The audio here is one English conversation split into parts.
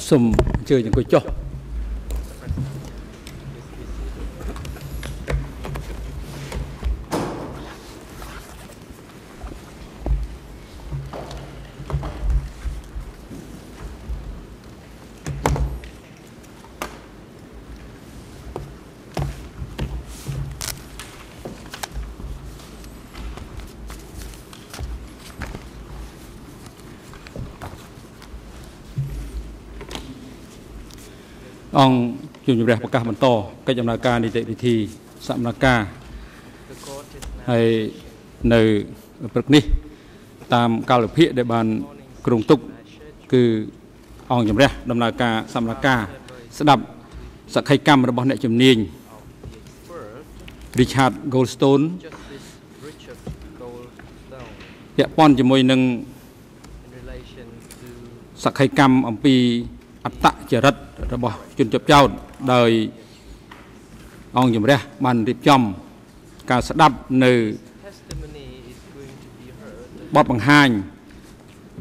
sum chơi những cái cho អង្គុយចុះអង្គជំរាបប្រកាសបន្តកិច្ចដំណើរការនីតិវិធីសមនការហើយនៅព្រឹកនេះ តាមកាលវិភាគដែលបានគ្រងទុកគឺអង្គជំរះដំណើរការសមនការស្ដាប់សក្ខីកម្មរបស់អ្នកជំនាញ Richard Goldstone ពាក់ព័ន្ធជាមួយនឹងសក្ខីកម្មអំពីអត្តចរិត របស់ជនជាប់ចោតដោយអង្គជំរះបានរៀបចំការស្ដាប់នៅបទបង្ហាញ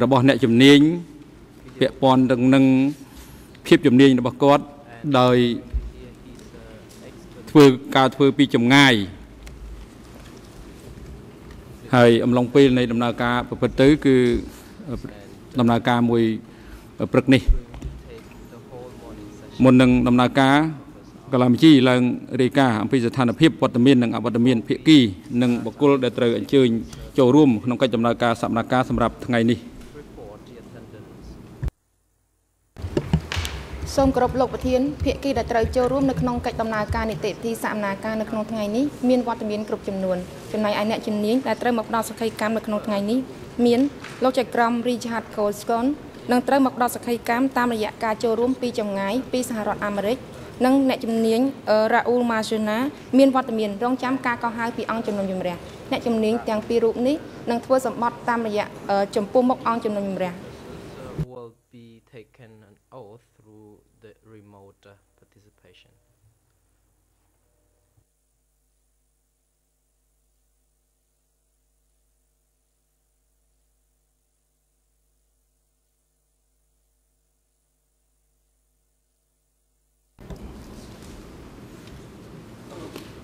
របស់អ្នកជំនាញពាក់ព័ន្ធទៅនឹងភាពជំនាញរបស់គាត់ដោយធ្វើការធ្វើពីចម្ងាយហើយអំឡុងពេលនៃដំណើរការប្រព្រឹត្តទៅគឺដំណើរការមួយព្រឹកនេះ មុននឹងដំណើរការកលាមជីឡើងរាយការណ៍អំពីស្ថានភាពវត្តមាននិងអវត្តមានភាគីនិងបុគ្គលដែលត្រូវអញ្ជើញចូលរួមក្នុងកិច្ចដំណើរការសកម្មភាពសម្រាប់ថ្ងៃនេះសូមគោរពលោកប្រធានភាគីដែលត្រូវចូលរួមនៅក្នុងកិច្ចដំណើរការនីតិវិធីសកម្មភាពនៅក្នុងថ្ងៃនេះមានវត្តមានគ្រប់ចំនួនចំណែកឯអ្នកជំនាញដែលត្រូវមកផ្ដល់សក្ខីកម្មនៅក្នុងថ្ងៃនេះមានលោកចៅក្រម Richard Colston នឹ ងត្រូវមកដល់សក្ខីកម្មតាមរយៈការចូលរួមពីចម្ងាយពីសហរដ្ឋអាមេរិកនិងអ្នកជំនាញរ៉ាអ៊ូលម៉ាស៊ូណាមានវត្តមានរងចាំការកោះហៅពីអង្គជំនុំជម្រះអ្នកជំនាញទាំងពីររូបនេះនឹងធ្វើសម្បត្តិតាមរយៈចំពោះមុខអង្គជំនុំជម្រះ will be taken an oath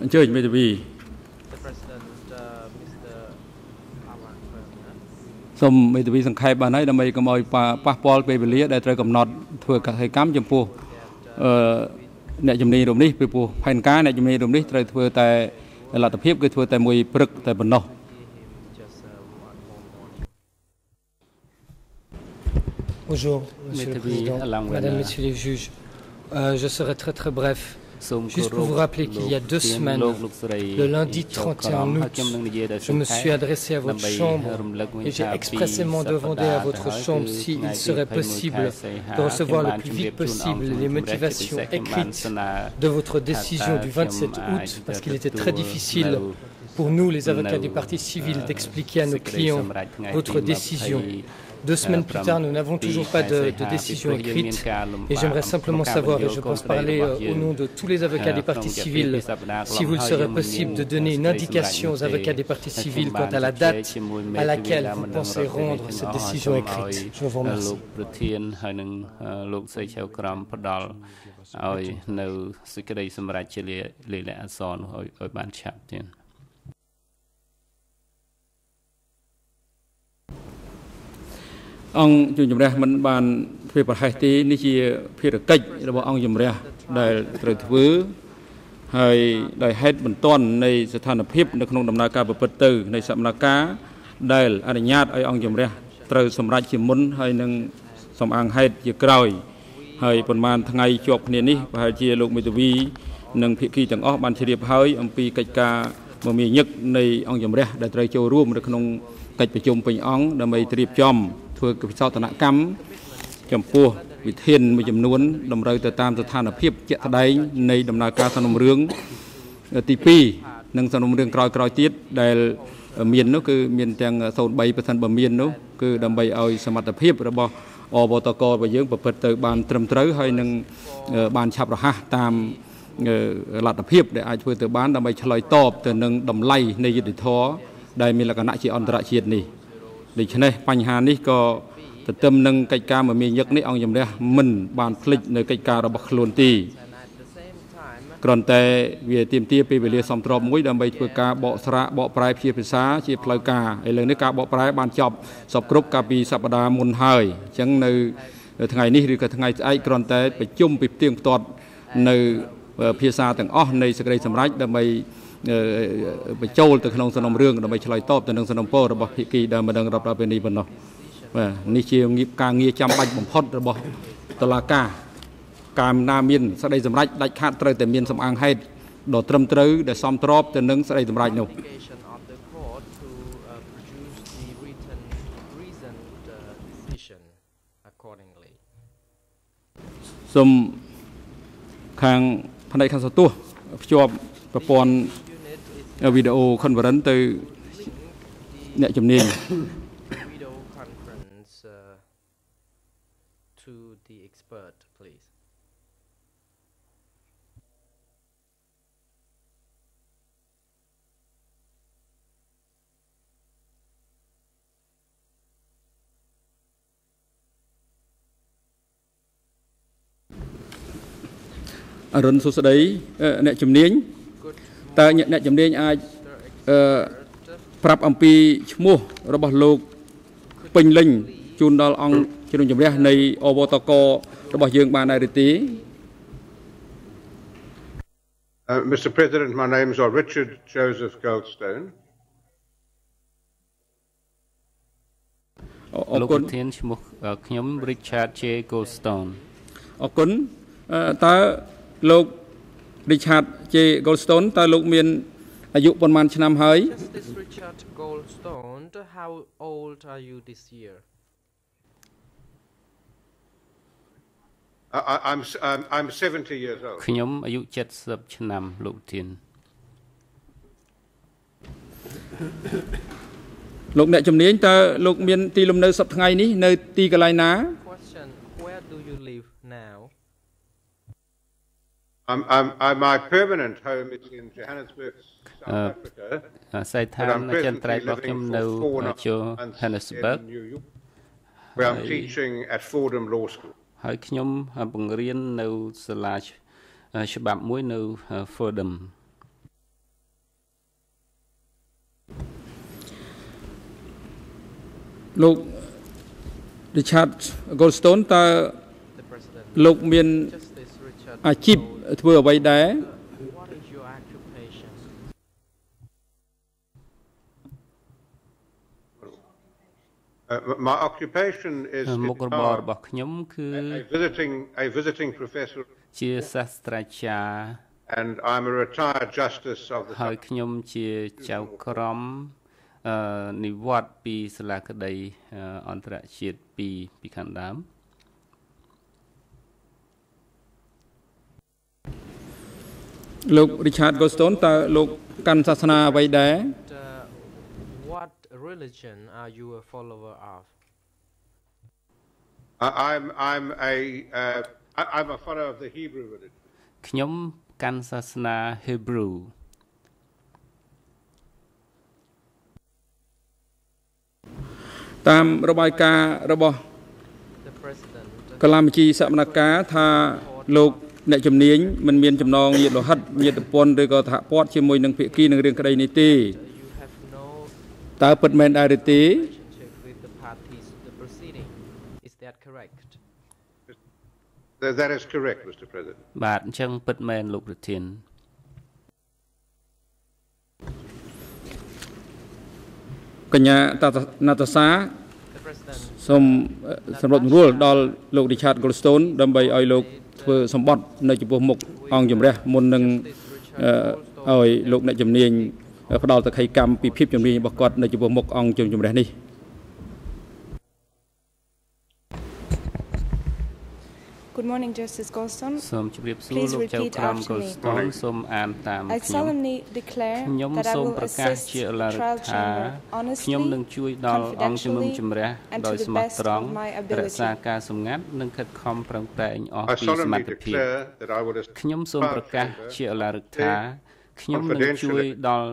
អញ្ជើញមេធាវីសូមមេធាវីសង្ខេបបានហើយដើម្បីកុំឲ្យប៉ះពាល់ពេលវេលាដែលត្រូវកំណត់ធ្វើកសិកម្មចំពោះអឺអ្នកជំនាញរូបនេះពីព្រោះផែនការអ្នកជំនាញរូបនេះត្រូវធ្វើតែលទ្ធភាពគឺធ្វើតែមួយព្រឹកតែប៉ុណ្ណោះ Bonjour, Monsieur le Président, Madame, Messieurs les juges. Euh, je serai très très bref. Juste pour vous rappeler qu'il y a deux semaines, le lundi 31 août, je me suis adressé à votre chambre et j'ai expressément demandé à votre chambre s'il serait possible de recevoir le plus vite possible les motivations écrites de votre décision du 27 août, parce qu'il était très difficile pour nous, les avocats des parties civiles, d'expliquer à nos clients votre décision. Deux semaines plus tard, nous n'avons toujours pas de, de, décision écrite et j'aimerais simplement savoir, et je pense parler au nom de tous les avocats des parties civiles, si vous serait possible de donner une indication aux avocats des parties civiles quant à la date à laquelle vous pensez rendre cette décision écrite. Je vous remercie. ឲ្យនៅសេចក្តីសម្រេចជាលេខអក្សរនោះឲ្យឲ្យបានឆាប់ទៀត អង្គជួយជំរះមិនបានធ្វើប្រហែសទេនេះជាភារកិច្ចរបស់អង្គជំរះដែលត្រូវធ្វើហើយដោយហេតុបន្ទាន់នៃស្ថានភាពនៅក្នុងដំណើរការប្រព្រឹត្តទៅនៃសកម្មភាពដែលអនុញ្ញាតឲ្យអង្គជំរះត្រូវសម្រេចជាមុនហើយនឹងសំអាងហេតុជាក្រោយ ហើយប្រហែលថ្ងៃជាប់គ្នានេះប្រហែលជាលោកមេធាវីនិងភិក្ខីទាំងអស់បានជ្រាបហើយអំពីកិច្ចការមមាញឹកនៃអង្គជំរះដែលត្រូវចូលរួមនៅក្នុងកិច្ចប្រជុំពេញអង្គដើម្បីត្រៀបចំ ធ្វើវិសោធនកម្មចំពោះវិធានមួយចំនួនតម្រូវទៅតាមស្ថានភាពជាក់ស្ដែងនៃដំណើរការសំណុំរឿងទី2និងសំណុំរឿងក្រោយៗទៀតដែលមាននោះគឺមានទាំង03%បើមាននោះគឺដើម្បីឲ្យសមត្ថភាពរបស់អបតករបស់យើងប្រព្រឹត្តទៅបានត្រឹមត្រូវហើយនឹងបានឆាប់រហ័សតាមលទ្ធភាពដែលអាចធ្វើទៅបានដើម្បីឆ្លើយតបទៅនឹងតម្លៃនៃយុទ្ធធរដែលមានលក្ខណៈជាអន្តរជាតិនេះ ដូច្នេះបញ្ហានេះក៏ទន្ទឹមនឹងកិច្ចការមមាញឹកនេះអង្គជំរះមិនបានភ្លេចនៅកិច្ចការរបស់ខ្លួនទេគ្រាន់តែវាទៀមទាពេលវេលាសំទ្របមួយដើម្បីធ្វើការបកស្រាកបកប្រែជាភាសាជាផ្លូវការឥឡូវនេះការបកប្រែបានចប់សពគ្រប់កាលពីសប្តាហ៍មុនហើយអញ្ចឹងនៅថ្ងៃនេះឬក៏ថ្ងៃស្អែកគ្រាន់តែប្រជុំពីផ្ទៀងផ្ទាត់នៅភាសាទាំងអស់នៃសេចក្តីសម្រេចដើម្បី បញ្ចូលទៅក្នុងសំណុំរឿងដើម្បីឆ្លើយតបទៅនឹងសំណុំពររបស់ភាគីដែលមិនដឹងរាប់ដល់ពេលនេះប៉ុណ្ណោះបាទនេះជាងារការងារចាំបាច់បំផុតរបស់តុលាការកាលណាមានសេចក្តីសម្រេចដាច់ខាតត្រូវតែមានសំអាងហេតុដ៏ត្រឹមត្រូវដែលសមស្របទៅនឹងសេចក្តីសម្រេចនោះសូមខាងផ្នែកខាងសទួភ្ជាប់ប្រព័ន្ធ វីដេអូ conference ទៅអ្នកជំនាញ video conference uh, to the expert please អរុនសុស្ដីអ្នកជំនាញ តើអ្នកជំនាញអាចអឺប្រាប់អំពីឈ្មោះរបស់លោកពេញលេញជូនដល់អង្គជ្រុំជំរះនៃអវតករបស់យើងបានដែរទេ Uh, Mr. President, my name is Richard Joseph Goldstone. អរគុណធានឈ្មោះខ្ញុំ Richard J Goldstone អរគុណតើលោក Richard J Goldstone តើលោកមានអាយុប៉ុន្មានឆ្នាំហើយ Justice Richard Goldstone how old are you this year I, I'm I'm I'm 70 years old ខ្ញុំអាយុ70ឆ្នាំលោកធានលោកអ្នកជំនាញតើលោកមានទីលំនៅសប្តាហ៍ថ្ងៃនេះនៅទីកន្លែងណា ស័យដ្ឋានអចិន្ត្រៃយ៍របស់ខ្ញុំនៅ Johannesburg where I'm teaching at Fordham Law School. ហើយខ្ញុំបង្រៀននៅសាលាច្បាប់មួយនៅ Fordham លោក Richard Goldstone តើលោកមានអាជីព ធ្វើអ្វីដែរ What is your occupation Uh, my occupation is មុខរបររបស់ខ្ញុំគឺ a visiting a visiting professor ជាសាស្ត្រាចារ្យ and I'm a retired justice of the ហើយខ្ញុំជាចៅក្រមអឺនិវត្តពីសាលាក្តីអន្តរជាតិពីពីខាងដើម លោក Richard Goldstone តើលោកកាន់សាសនាអ្វីដែរ What religion are you a follower of I'm I'm a uh, I'm a follower of the Hebrew religion ខ្ញុំកាន់សាសនា Hebrew តាមរបាយការណ៍របស់កលាមជីសមនការថាលោក អ្នកជំនាញមិនមានចំណងញាតិលោហិតញាតិពន្ធឬក៏សហព័ន្ធជាមួយនឹងភាគីនឹងរឿងក្តីនេះទេតើពិតមែនដែរឬទេ Is that correct That is correct Mr President បាទអញ្ចឹងពិតមែនលោកប្រធានកញ្ញាណាតាសាសូមសម្របរួលដល់លោក Richard Goldstone ដើម្បីឲ្យលោក ធ្វើសម្បត្តិនៅចំពោះមុខអង្គជំរះមុននឹងឲ្យលោកអ្នកជំនាញផ្ដល់តក្កកម្មពីភាពជំនាញរបស់គាត់នៅចំពោះមុខអង្គជំរះនេះ Good morning Justice Goldstone សូមជម្រាបសួរលោកចៅក្រម Goldstone សូមអានតាមខ្ញុំ solemnly declare ខ្ញុំសូមប្រកាសជាអឡារថាខ្ញុំនឹងជួយដល់អង្គជំនុំជម្រះដោយស្មោះត្រង់រក្សាការសម្ងាត់និងខិតខំប្រឹងប្រែងអស់ពីសមត្ថភាពខ្ញុំសូមប្រកាសជាអឡារថាខ្ញុំនឹងជួយដល់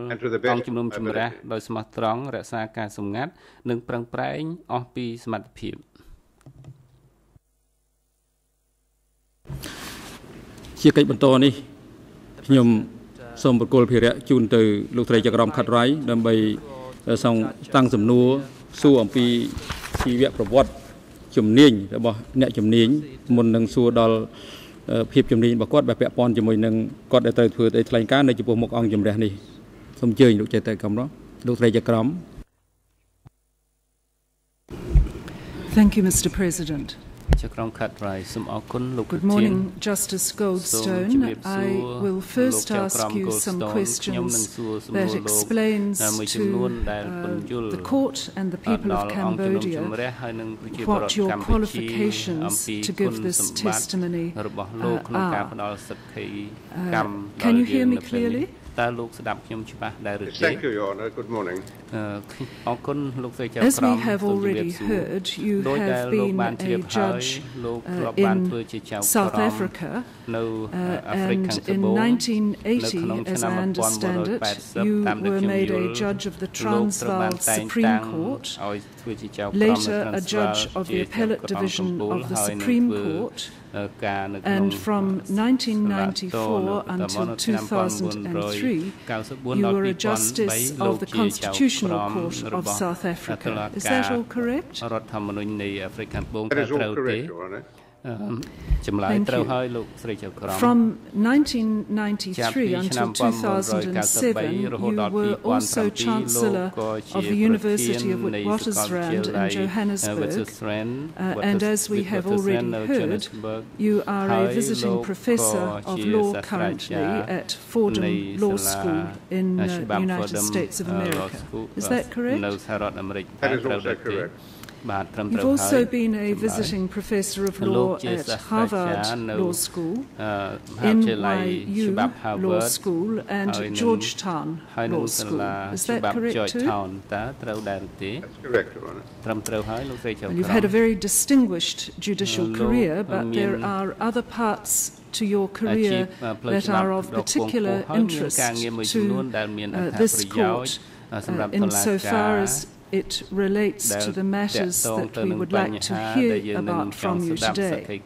អង្គជំនុំជម្រះដោយស្មោះត្រង់រក្សាការសម្ងាត់និងប្រឹងប្រែងអស់ពីសមត្ថភាព ជាកិច្ចបន្តនេះខ្ញុំសូមប្រគល់ភារៈជូនទៅលោកស្រីចក្រមខាត់រៃដើម្បីសងតាំងសំណួរសួរអំពីជីវប្រវត្តិជំនាញរបស់អ្នកជំនាញមុននឹងសួរដល់ភាពជំនាញរបស់គាត់បែបពាក់ព័ន្ធជាមួយនឹងគាត់ដែលត្រូវធ្វើអីថ្លែងការណ៍នៅចំពោះមុខអង្គជំរះនេះសូមអញ្ជើញលោកចេតតែកំរលោកស្រីចក្រម Thank you Mr President Good morning, Justice Goldstone. I will first ask you some questions that explains to uh, the court and the people of Cambodia what your qualifications to give this testimony uh, are. Uh, can you hear me clearly? តើលោកស្ដាប់ខ្ញុំច្បាស់ដែរឬទេ Thank you your honor good morning អរគុណលោកស្រីចៅ As we have already heard you have been a judge in South Africa នៅ Uh, and in 1980 as I understand it you were made a judge of the Transvaal Supreme Court later a judge of the appellate division of the Supreme Court and from 1994 until 2003, you were a justice of the Constitutional Court of South Africa. Is that all correct? That is all correct, Your Honor. Um, Thank you. From 1993 until 2007, you were also Chancellor of the University of Witwatersrand in Johannesburg, uh, and as we have already heard, you are a visiting professor of law currently at Fordham Law School in the uh, United States of uh, America. Is that uh, correct? That is also correct. You've also been a visiting professor of law at Harvard Law School, NYU Law School, and Georgetown Law School. Is that correct too? That's correct, Your Honor. You've had a very distinguished judicial career, but there are other parts to your career that are of particular interest to uh, this court uh, insofar as it relates to the matters that we would like to hear about from you today.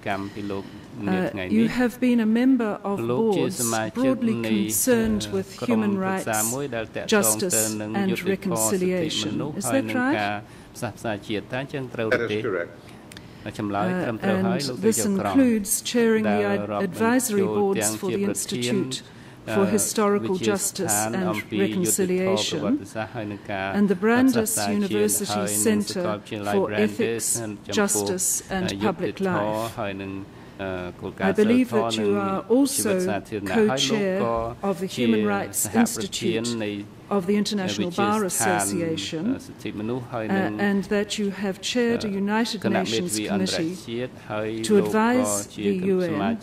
Uh, you have been a member of boards broadly concerned with human rights, justice and reconciliation. Is that right? That is correct. Uh, and this includes chairing the advisory boards for the Institute for Historical Justice and Reconciliation, and the Brandeis University Center for Ethics, Justice and Public Life. I believe that you are also co-chair of the Human Rights Institute of the International Bar Association, uh, and that you have chaired a United Nations committee to advise the UN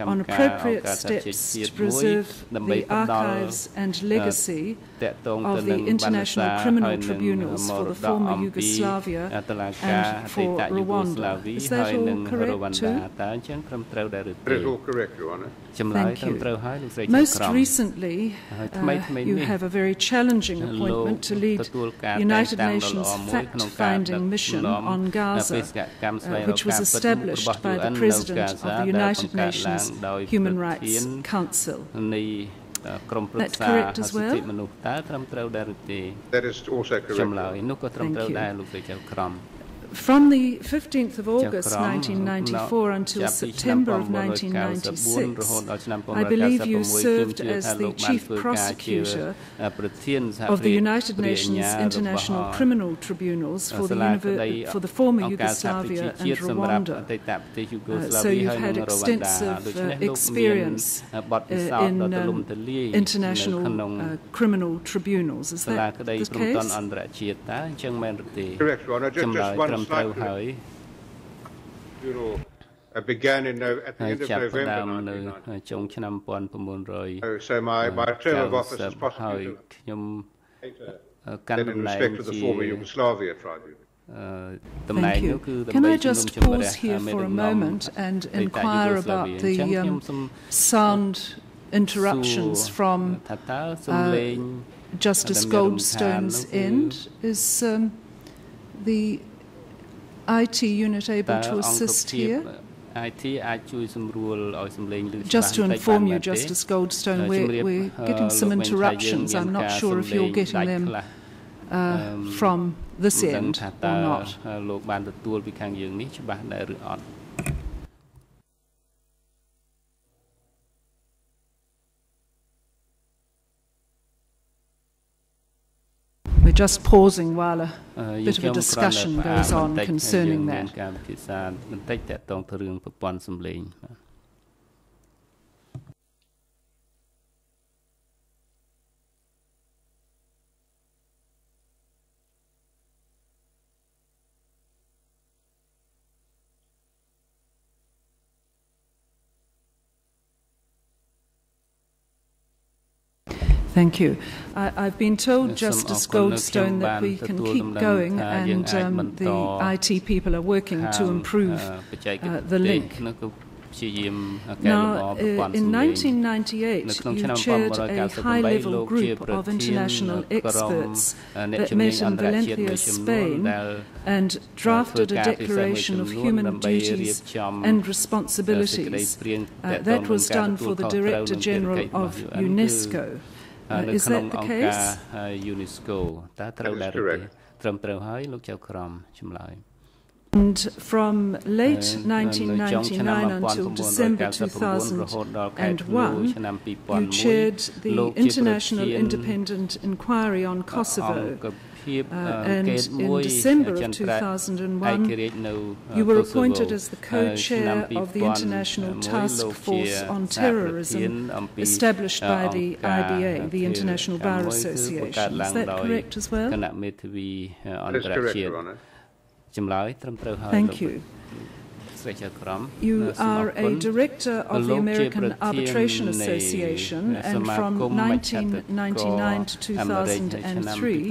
on appropriate steps to preserve the archives and legacy of the International Criminal Tribunals for the former Yugoslavia and for Rwanda. Is that all correct too? That is all correct, Your Honor. Thank you. Most recently, uh, you have a very challenging appointment to lead United Nations fact-finding mission on Gaza, uh, which was established by the President of the United Nations Human Rights Council. That's correct as well? That is also correct. Thank you. From the 15th of August 1994 until September of 1996, I believe you served as the Chief Prosecutor of the United Nations International Criminal Tribunals for the, for the former Yugoslavia and Rwanda. Uh, so you've had extensive uh, experience uh, in um, international criminal tribunals. Is that the case? Correct, Your Honor. Just, just one ត្រូវហើយ you know began in no, at the ហើយ end of ចាប់ផ្ដើម November នៅ 1990. ចុងឆ្នាំ1900 So, so my, my term of office as ហើយ prosecutor ខ្ញុំ later, កាន់ then តំ in ណែង respect to the ជា former Yugoslavia tribunal. អឺតំណែង Thank នោះ you. គឺ Can ដើម្បី I ជំនុំ just ជម្រះ pause here មេ for ដឹ a កនាំ moment and អតីត inquire យូហ្គោស្លា about វីអញ្ចឹង the ខ្ញុំ um, សូម sound interruptions សួរ from ថាតើសំឡេង Justice Madam Goldstone's Madam Madam end. Is um, the IT unit តើ able to អង្គ assist ភាព here? Just to inform you, Justice Goldstone, we're, we're getting some interruptions. I'm not sure if you're getting them uh, from this end or not. We're just pausing while a bit of a discussion goes on concerning that. Thank you. I, have been told, Justice Goldstone, that we can keep going, and um, the IT people are working to improve uh, the link. Now, uh, in 1998, you chaired a high-level group of international experts that met in Valencia, Spain, and drafted a declaration of human duties and responsibilities. Uh, that was done for the Director General of UNESCO. Uh, is that the case? UNESCO តើត្រូវដែរទេត្រឹមត្រូវហើយលោកចៅក្រមចម្លើយ And from late 1999 until December 2001, you chaired the International Independent Inquiry on Kosovo. uh, and in December of 2001, you were appointed as the co-chair of the International Task Force on Terrorism established by the IBA, the International Bar Association. Is that correct as well? That is correct, Your Honor. Thank you. You are a director of the American Arbitration Association, and from 1999 to 2003,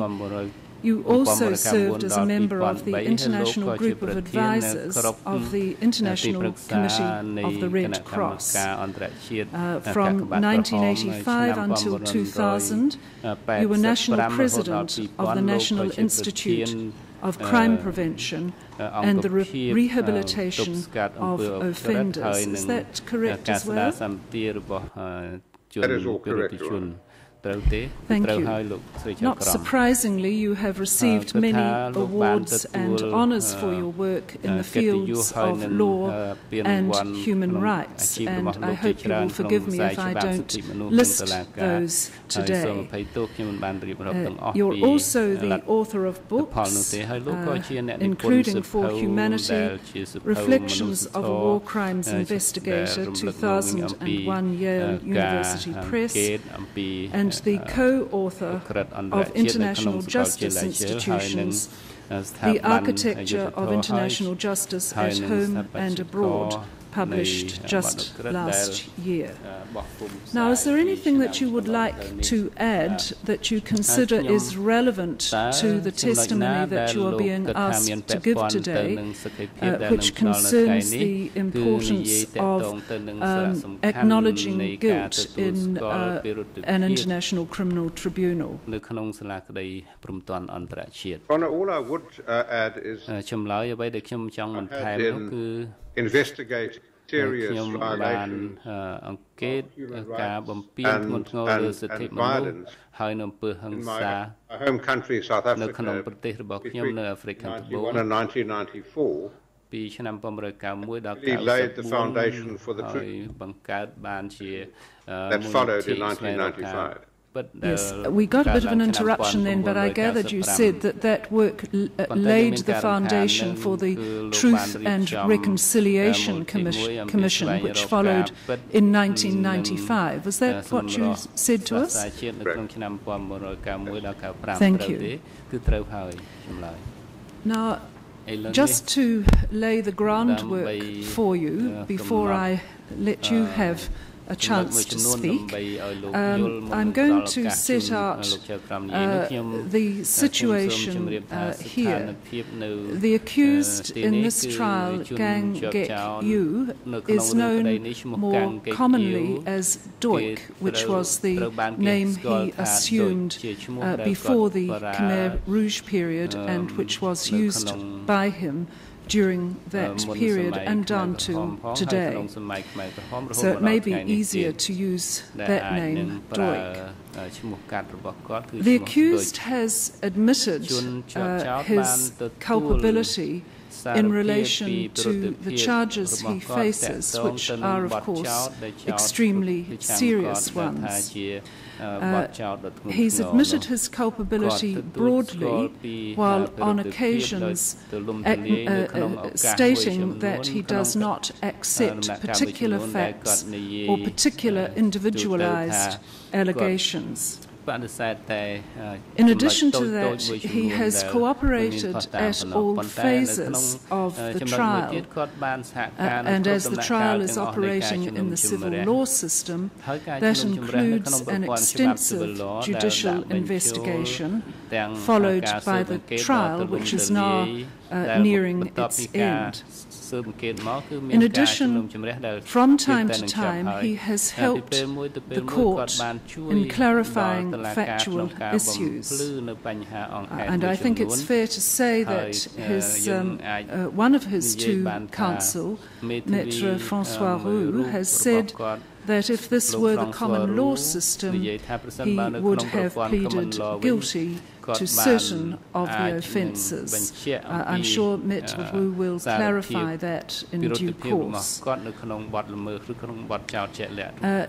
you also served as a member of the International Group of Advisors of the International Committee of the Red Cross. Uh, from 1985 until 2000, you were national president of the National Institute of Crime Prevention and the re rehabilitation of offenders. Is that correct as well? That is all correct, Thank you. Not surprisingly, you have received many awards and honours for your work in the fields of law and human rights, and I hope you will forgive me if I don't list those today. Uh, you're also the author of books, uh, including For Humanity, Reflections of a War Crimes Investigator, 2001 Yale University Press, and the co-author of International Justice Institutions, the Architecture of International Justice at Home and Abroad, published just last year. Now, is there anything that you would like to add that you consider is relevant to the testimony that you are being asked to give today, uh, which concerns the importance of um, acknowledging guilt in uh, an international criminal tribunal? Honor, all I would uh, add is ចម្លើយអ្វីដែលខ្ញុំចង់បន្ថែមនោះគឺ investigate ខ្ញុំបានអង្កេតការបំពានធ្ងន់ធ្ងរលើសិទ្ធិមនុស្សហើយនៅអំពើហិង្សា home country South Africa នៅក្នុងប្រទេសរបស់ខ្ញុំនៅអាហ្វ្រិកខាងត្បូង1994ពីឆ្នាំ1991ដល់94ហើយបង្កើតបានជា that followed in 1995 yes, we got a bit of an interruption then, but I gathered you said that that work uh, laid the foundation for the Truth and Reconciliation Commission, Commission, which followed in 1995. Was that what you said to us? Thank you. Now, just to lay the groundwork for you before I let you have a chance to speak. Um, I'm going to set out uh, the situation uh, here. The accused in this trial, Kaing Guek Eav, is known more commonly as Duch, which was the name he assumed uh, before the Khmer Rouge period and which was used by him during that period and down to today. So it may be easier to use that name, Duch. The accused has admitted uh, his culpability in relation to the charges he faces, which are, of course, extremely serious ones. Uh, uh he's admitted his culpability broadly, while on occasions uh, uh, uh stating that he does not accept particular facts or particular individualized allegations. In addition to that, he has cooperated at all phases of the trial. Uh, and as the trial is operating in the civil law system, that includes an extensive judicial investigation, followed by the trial, which is now uh, nearing its end. In addition, from time to time, he has helped the court in clarifying factual issues. And I think it's fair to say that his, um, uh, one of his two counsel, Maître François Roux, has said that if this were the common law system, he would have pleaded guilty to certain of the offences. Uh, I'm sure Maître Roux will clarify that in due course. Uh,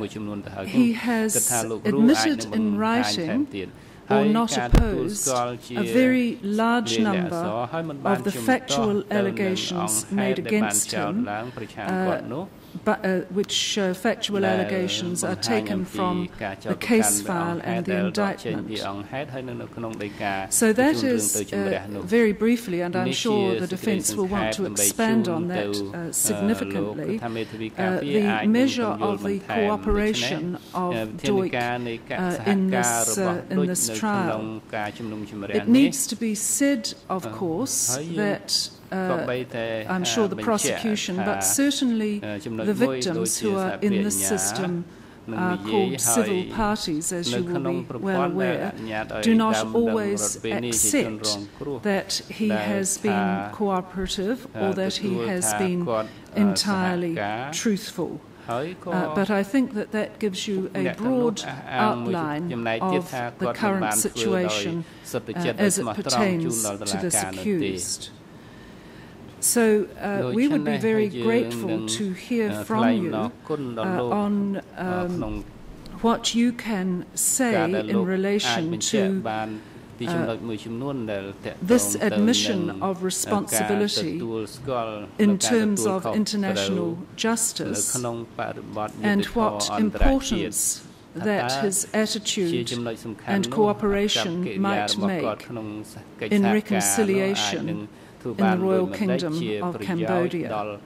he has admitted in writing or not opposed a very large number of the factual allegations made against him uh, but, uh, which uh, factual allegations are taken from the case file and the indictment. So that is, uh, very briefly, and I'm sure the defence will want to expand on that uh, significantly, uh, the measure of the cooperation of uh, in, this, in this trial. It needs to be said, of course, that uh, I'm sure the prosecution, but certainly the victims who are in this system are called civil parties, as you will be well aware, do not always accept that he has been cooperative or that he has been entirely truthful. Uh, but I think that that gives you a broad outline of the current situation uh, as it pertains to this accused. So uh, we would be very grateful to hear from you uh, on um, what you can say in relation to uh, this admission of responsibility in terms of international justice and what importance that his attitude and cooperation might make in reconciliation in the Royal Kingdom of Cambodia.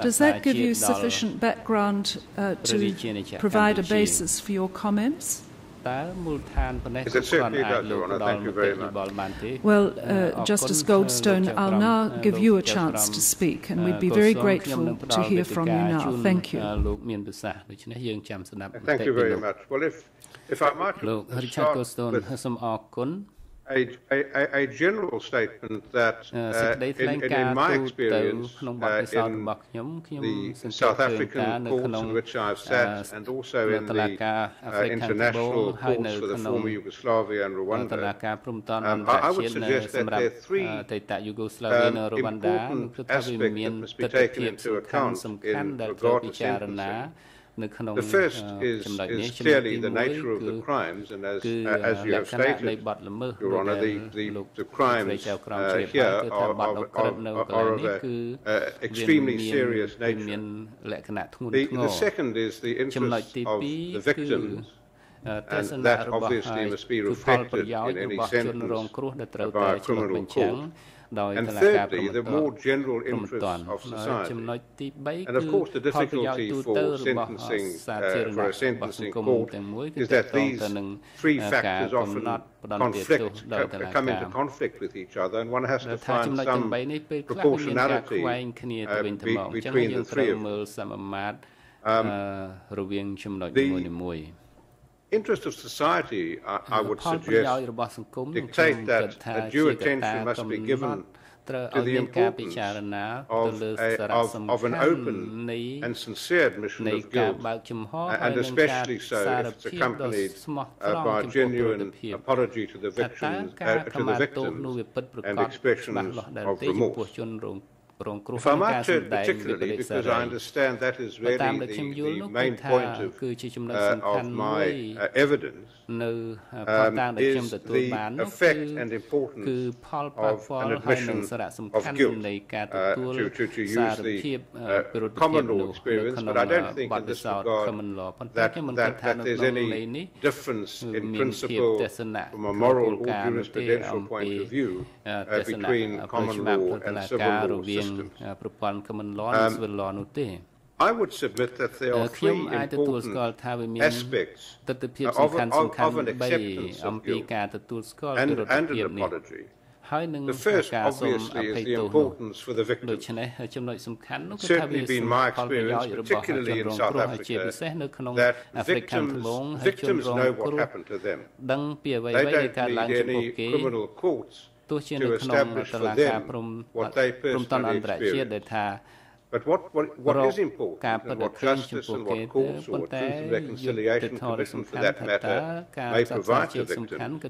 Does that give you sufficient background uh, to provide a basis for your comments? It certainly does, Your Honour. Thank you very much. Well, uh, Justice Goldstone, I'll now give you a chance to speak, and we'd be very grateful to hear from you now. Thank you. Thank you very much. Well, if, if I might start with a, a, a general statement that uh, in, in, in, my experience uh, in the South African courts in which I've sat and also in the uh, international courts for the former Yugoslavia and Rwanda, um, I, I would suggest that there are three um, important aspects that must be taken into account in regard to sentencing. The first is, clearly the nature of the crimes, and as, uh, as you have stated, Your Honour, the, crimes uh, here are, of extremely serious nature. The, the second is the interest of the victims and that obviously must be reflected in any sentence by a criminal court. And thirdly, the more general interests of society. And of course, the difficulty for sentencing, uh, for a sentencing court is that these three factors often conflict, come into conflict with each other, and one has to find some proportionality uh, be, between the three of them. Um, the, interest of society, I, I would suggest, dictate that a due attention must be given to the importance of, a, of, of an open and sincere admission of guilt, and especially so if it's accompanied uh, by a genuine apology to the victims, uh, to the victims and expressions of remorse. If I might turn particularly, because I understand that is really the, the main point of, uh, of my uh, evidence, នៅផលតាំងដែលខ្ញុំទទួលបាននោះគឺគឺផលប៉ះពាល់ហើយនឹងសារៈសំខាន់នៃការទទួលសារភាពពិរុទ្ធភាពនោះនៅក្នុងបទពិសោធន៍ common law ប៉ុន្តែខ្ញុំមិនគិតថានៅក្នុងន័យនេះមានភាពទស្សនៈ from a moral or jurisprudential point of view uh, between common law and civil law systems ប្រព័ន្ធ common law និង civil law នោះទេ I would submit that there are three important aspects of, of, of an acceptance of guilt and, and an apology. ហើយនឹងការសូមអភ័យទោសដូច្នេះចំណុចសំខាន់នោះគឺថាវាសំខាន់ផលប្រយោជន៍របស់ជនរងគ្រោះជាពិសេសនៅក្នុងអាហ្វ្រិកខាងត្បូងហើយជនរងគ្រោះដឹងពីអ្វីៗដែលកើតឡើងចំពោះគេ in South Africa, that victims, victims know what happened to them. They don't need any criminal courts to establish for them what they personally experienced. But what, what, what is important, and what justice and what courts or truth and reconciliation commission for that matter may provide to victims,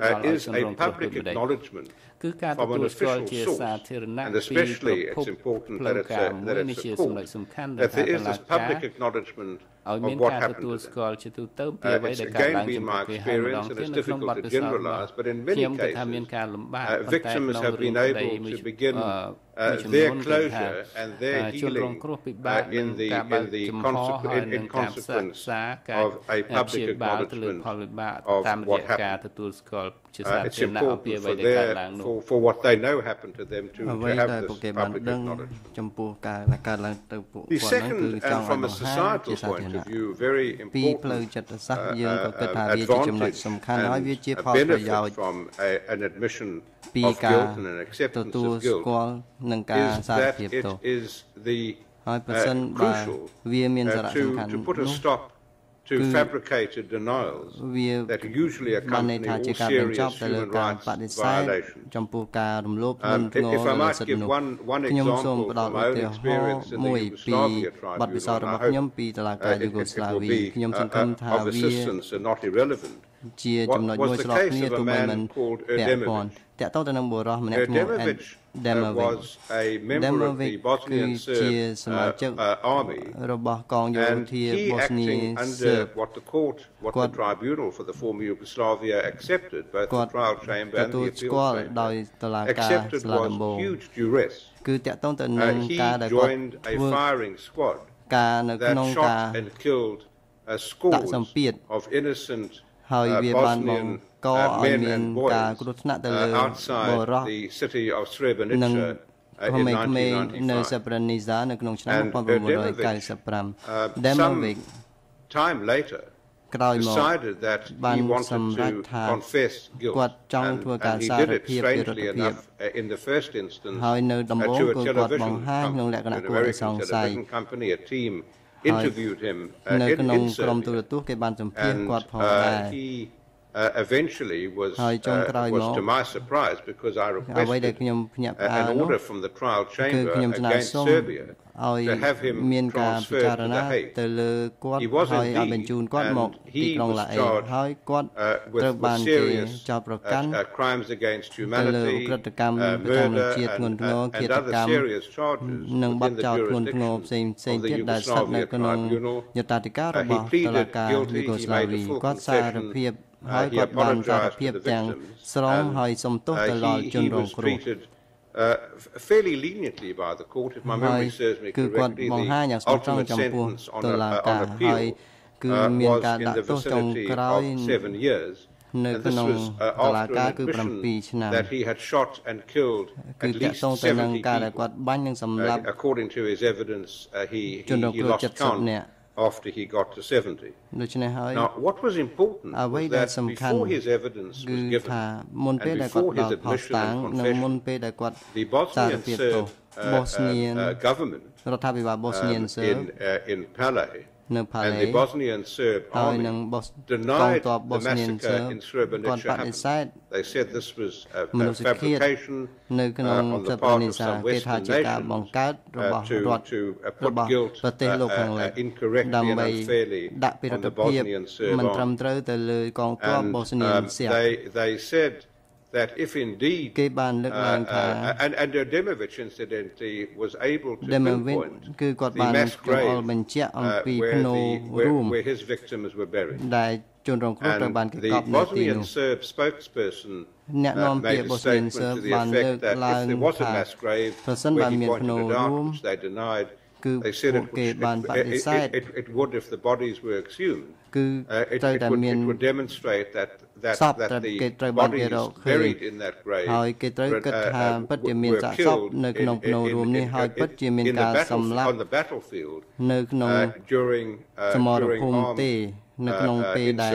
uh, is a public acknowledgement from an official source, and especially it's important that it's a, that it's a court, that there is this public acknowledgement ឲ្យមានការទទួលស្គាល់ជាទូទៅពីអ្វីដែលកើតឡើងចំពោះគេហើយម្ដងទៀតនៅក្នុងបទពិសោធន៍ខ្ញុំគិតថាមានការលំបាកប៉ុន្តែក្នុងរឿងក្តីមួយចំនួន uh, their closure and their healing uh, in the in the consequence in consequence of a public acknowledgement of what happened. Uh, it's important for, their, for, for what they know happened to them to, to have this public acknowledgement. The second, and from a societal point of view, very important uh, uh, advantage and benefit from a, an admission of guilt and an acceptance of guilt is that it is the uh, crucial uh, to, to put a stop to fabricated denials that usually accompany all serious human rights violations. ចំពោះការរំលោភធ្ងន់ធ្ងរលើសិទ្ធិមនុស្សខ្ញុំសូមផ្ដល់ឧទាហរណ៍មួយពីបទពិសោធន៍របស់ខ្ញុំពីតុលាការយូហ្គោស្លាវីខ្ញុំសង្ឃឹមថាវាជាចំណុចមួយស្របគ្នាទោះបីមិនពាក់ព័ន្ធ តាក់ទងទៅនឹងបុរសមម្នាក់ឈ្មោះ Demovic Demovic គឺជាសមាជិករបស់កងយោធាបូស្នីសឺប what the court what the tribunal for the former Yugoslavia accepted both the trial chamber and the appeal chamber ដោយតុលាការស្លាដំបងគឺតាក់ទងទៅនឹងការដែលគាត់ធ្វើការនៅក្នុងការដាក់សម្ពាធ of innocent ហើយវាបានបង្កឲ្យមានការគ្រោះថ្នាក់ទៅលើបរោះនិងក្មេងៗនៅសេប្រនីសានៅក្នុងឆ្នាំ1995 Demovic time later ក្រោយមកបានសម្រេចថាគាត់ចង់ធ្វើការសារភាពពីរដ្ឋភាពហើយនៅដំបូងគឺគាត់បង្ហាញក្នុងលក្ខណៈគួរឲ្យសង្ស័យ interviewed him uh, នៅក្នុងក្រុមទូរទស្សន៍គេបានសម្ភាសន៍គាត់ផងដែរ uh, eventually was uh, was to my surprise because I requested uh, an order from the trial chamber against Serbia ឲ្យមានការពិចារណាទៅលើគាត់ហើយឲ្យបញ្ជូនគាត់មកទីក្រុងឡាអេហើយគាត់ត្រូវបានគេចោទប្រកាន់ទៅលើក្រតកម្មប្រចាំជាតិធ្ងន់ធ្ងរគិតកម្មនិងបទចោទធ្ងន់ធ្ងរផ្សេងផ្សេងទៀតដែលស្ថិតនៅក្នុងយតាធិការរបស់តុលាការយូហ្គោស្លាវីគាត់សារភាព ហើយគាត់បានសារភាពទាំងស្រុងហើយសំទោសទៅដល់ជនរងគ្រោះ uh, fairly leniently by the court if my memory serves me correctly គឺគាត់បង្ហាញយ៉ាងស្មោះត្រង់ចំពោះតុលាការហើយគឺមានការដាក់ទោសចុងក្រោយនៅក្នុងតុលាការគឺ7ឆ្នាំគឺតាក់ទងទៅនឹងការដែលគាត់បាញ់និងសម្លាប់ជនរងគ្រោះ70នាក់ after he got to 70. Now, what was important was that before his evidence was given and before his admission the Bosnian Serb uh, uh, uh, government uh, in, uh, in Pale and the Bosnian Serb army denied the massacre in Srebrenica នៅផាឡេហើយនឹងបសកងទ័ពបូស្នីនសើគាត់បដិសេធមនុស្សជាតិនៅក្នុងសិទ្ធិនេសាគេថាជាការបង្កើតរបស់រដ្ឋរបស់ប្រទេសលោកខាងលិចដើម្បីដាក់ពីរដ្ឋភាពមិនត្រឹមត្រូវទៅលើកងទ័ពបូស្នីនសើ Demovich incidentally was able to pinpoint គឺគាត់បានចង្អុលបញ្ជាក់អំពីភ្នូរួម where his victims were buried ដែលជនរងគ្រោះត្រូវបានគេកប់នៅទីនោះ Serb spokesperson អ្នកនាំពាក្យ Bosnian Serb បានលើកឡើងថាប្រសិនបើមានភ្នូរួម គឺពួកគេបានបដិសេធ it would if the bodies were exhumed គឺត្រូវតែមាន demonstrate that that, សពត្រូវគេត្រូវបានគេរកឃើញហើយគេត្រូវគិតថាពិតជាមានសាកសពនៅក្នុងភ្នូរួមនេះហើយពិតជាមានការសម្លាប់នៅក្នុងសមរភូមិទេនៅក្នុងពេលដែល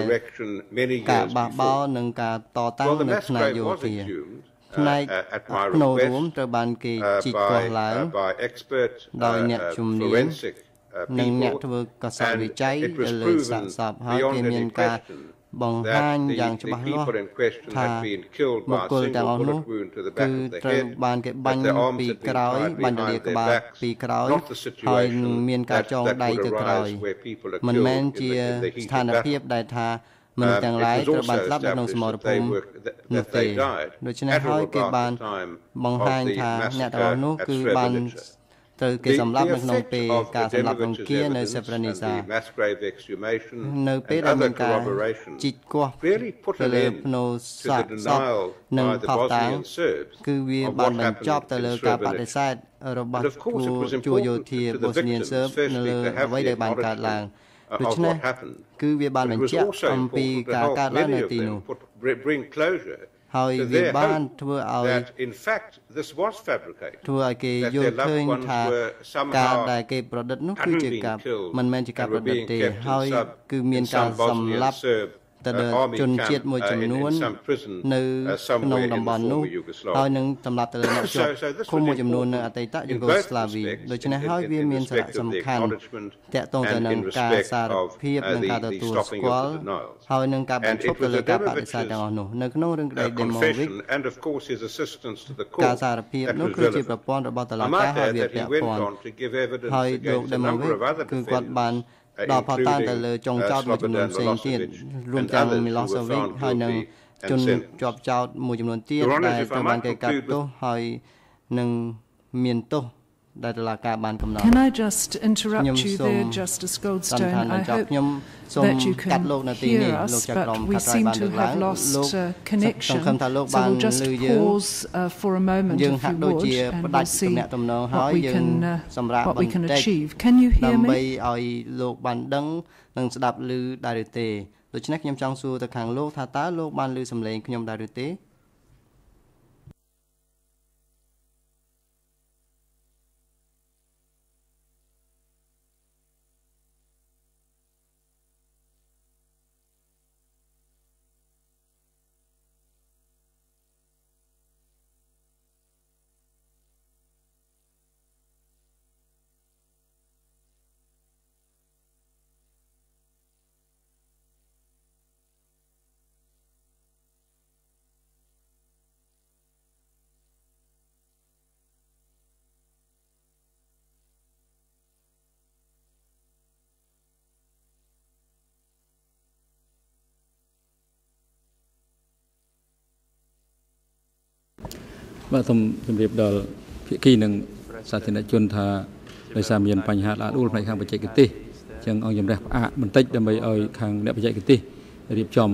ការបះបោរនិងការតតាំងនៅផ្នែកយោធា ផ្នែកភ្នូរួមត្រូវបានគេជីកកោះឡើងដោយអ្នកជំនាញនិងអ្នកធ្វើកសលវិច័យទៅលើសាកសពហើយគេមានការបង្ហាញយ៉ាងច្បាស់លាស់ថាបុគ្គលទាំងអស់នោះគឺត្រូវបានគេបាញ់ពីក្រោយបាញ់ទៅលើក្បាលពីក្រោយហើយមានការចងដៃទៅក្រោយមិនមែនជាស្ថានភាពដែលថា មនុស្សទាំងឡាយត្រូវបានស្លាប់នៅក្នុងសមរភូមិនោះទេដូច្នេះហើយគេបានបង្ហាញថាអ្នកទាំងអស់នោះគឺបានត្រូវគេសម្លាប់នៅក្នុងពេលការសម្លាប់រង្គានៅសេប្រនីសានៅពេលដែលមានការជីកគាស់ទៅលើភ្នូសាកសពនិងផោះតាំងគឺវាបានបញ្ចប់ទៅលើការបដិសេធរបស់ជួយោធាបូស្នីនសឺបនៅលើអ្វីដែលបានកើតឡើង ដូច្នេះគឺវាបានបញ្ជាក់អំពីការកើតឡើងនៅទីនោះហើយវាបានធ្វើឲ្យ in fact this was fabricated ធ្វើឲ្យគេយល់ឃើញថាការដែលគេប្រឌិតនោះគឺជាការមិនមែនជាការប្រឌិតទេហើយគឺមានការសម្លាប់ ទៅលើជនជាតិមួយចំនួននៅក្នុងតំបន់នោះហើយនឹងសម្រាប់ទៅលើអ្នកជាប់ឃុំមួយចំនួននៅអតីតយូហ្គោស្លាវីដូច្នេះហើយវាមានសារៈសំខាន់តាក់ទងទៅនឹងការសារភាពនិងការទទួលស្គាល់ហើយនឹងការបញ្ឈប់ទៅលើការបដិសេធទាំងអស់នោះនៅក្នុងរឿងក្តី Demovic ការសារភាពនោះគឺជាប្រព័ន្ធរបស់តុលាការហើយវាពាក់ព័ន្ធហើយលោក Demovic គឺគាត់បាន ដល់ផតានទៅលើចុងចោតមួយចំនួនផ្សេងទៀតរួមទាំង Milosevic ហើយនិងជនជាប់ចោតមួយចំនួនទៀតដែលត្រូវបានគេកាត់ទោសហើយនឹងមានទោស ដែលតុលាការបានកំណត់ Can I just interrupt you there Justice Goldstone I hope ខ្ញុំសូមកាត់លោកនៅទីនេះលោកចក្រមកាត់ហើយបានលើកឡើងលោកសង្ឃឹមថាលោកបានលើយើង for a moment យើងហាក់ដូចជាផ្ដាច់ទំនាក់ទំនងហើយយើងសម្រាប់បន្តិច Can you hear me ដើម្បីឲ្យលោកបានដឹងនិងស្ដាប់ឮដែរឬទេដូច្នេះខ្ញុំចង់សួរទៅខាងលោកថាតើលោកបានឮសំឡេងខ្ញុំដែរឬទេ បាទសូមជម្រាបដល់ភាគីនិងសាធារណជនថាដោយសារមានបញ្ហាល្អដួលផ្នែកខាងបច្ចេកទេសអញ្ចឹងអង្គជំរះផ្អាកបន្តិចដើម្បីឲ្យខាងអ្នកបច្ចេកទេសរៀបចំ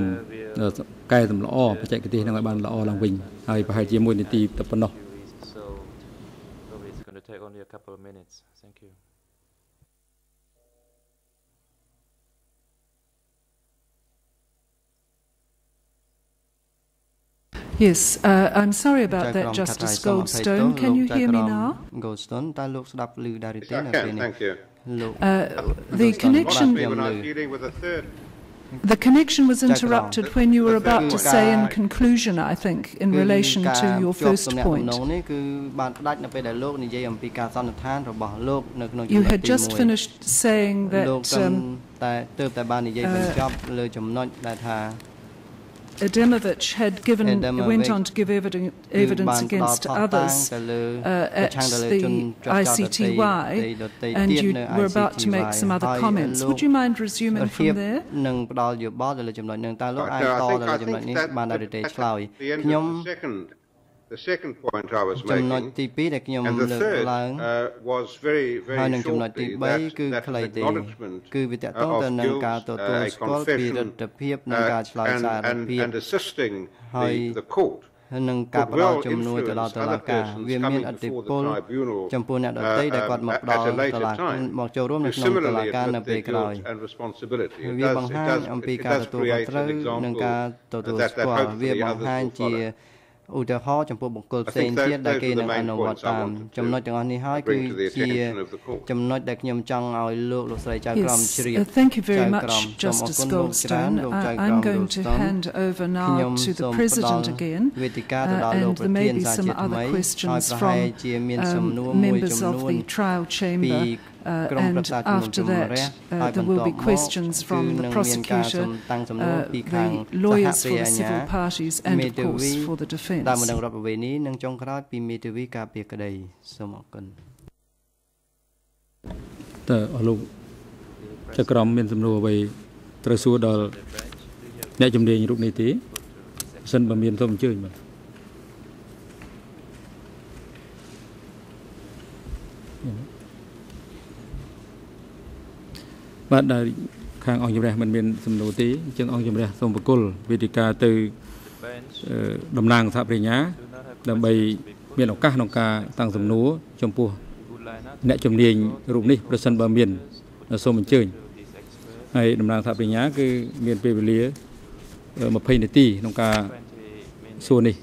កែសម្ល្អបច្ចេកទេសនឹងឲ្យបានល្អឡើងវិញហើយប្រហែលជាមួយនាទីតែប៉ុណ្ណោះ Thank you Yes, uh, I'm sorry about that, Justice Goldstone. Can you hear me now? Goldstone តើលោកស្ដាប់ឮដែរឬទេនៅពេលនេះ Thank you. លោក Uh, the connection The connection was interrupted when you were about to say in conclusion, I think, in relation to your first point. You had just finished saying that um, uh, Erdemovic had given went on to give evidence against others uh, at the ICTY, and you were about to make some other comments. Would you mind resuming from there? The second point I was making ចំណុចទី2ដែលខ្ញុំលើកឡើង was very very ហើយនឹងចំណុចទី3គឺខ្លីទេគឺវាតកតងទៅនឹងការទទួលស្គាល់ពីរដ្ឋភាពនិងការឆ្លើយសាររដ្ឋភាពហើយ the court នឹងការផ្ដល់ជំនួយទៅដល់តុលាការវាមានអធិពលចំពោះអ្នកដទៃដែលគាត់មកផ្ដល់តុលាការមកចូលរួមនៅក្នុងតុលាការនៅពេលក្រោយវាបង្ហាញអំពីការទទួលខុសត្រូវនិងការទទួលស្គាល់វាបង្ហាញជា ឧទាហរណ៍ចំពោះបុគ្គលផ្សេងទៀតដែលគេនឹងអនុវត្តតាមចំណុចទាំងអស់នេះហើយគឺជាចំណុចដែលខ្ញុំចង់ឲ្យលោកលោកស្រីចៅក្រមជ្រាប Thank you very much Justice Goldstone I'm going to hand over now to the president again and there may be some other questions from members of the trial chamber uh, and after that, uh, there will be questions from the prosecutor, uh, the lawyers for the civil parties, and of course for the defence. តាមនឹងរដ្ឋបវេនីនិងចុងក្រោយពីមេធាវីការពារក្តីសូមអរគុណតើអស់លោកចក្រមមានសំណួរអ្វីត្រូវសួរដល់អ្នកជំនាញរូបនេះទេសិនបើមានសូមអញ្ជើញបាទ បាទដែលខាងអង្គជំរះមិនមានសំណួរទេអញ្ចឹងអង្គជំរះសូមបកុលវេទិកាទៅតំណាងសហប្រញ្ញាដើម្បីមានឱកាសក្នុងការតាំងសំណួរចំពោះអ្នកជំនាញរូបនេះប្រសិនបើមានសូមអញ្ជើញហើយតំណាងសហប្រញ្ញាគឺមានពេលវេលា20នាទីក្នុងការសួរនេះ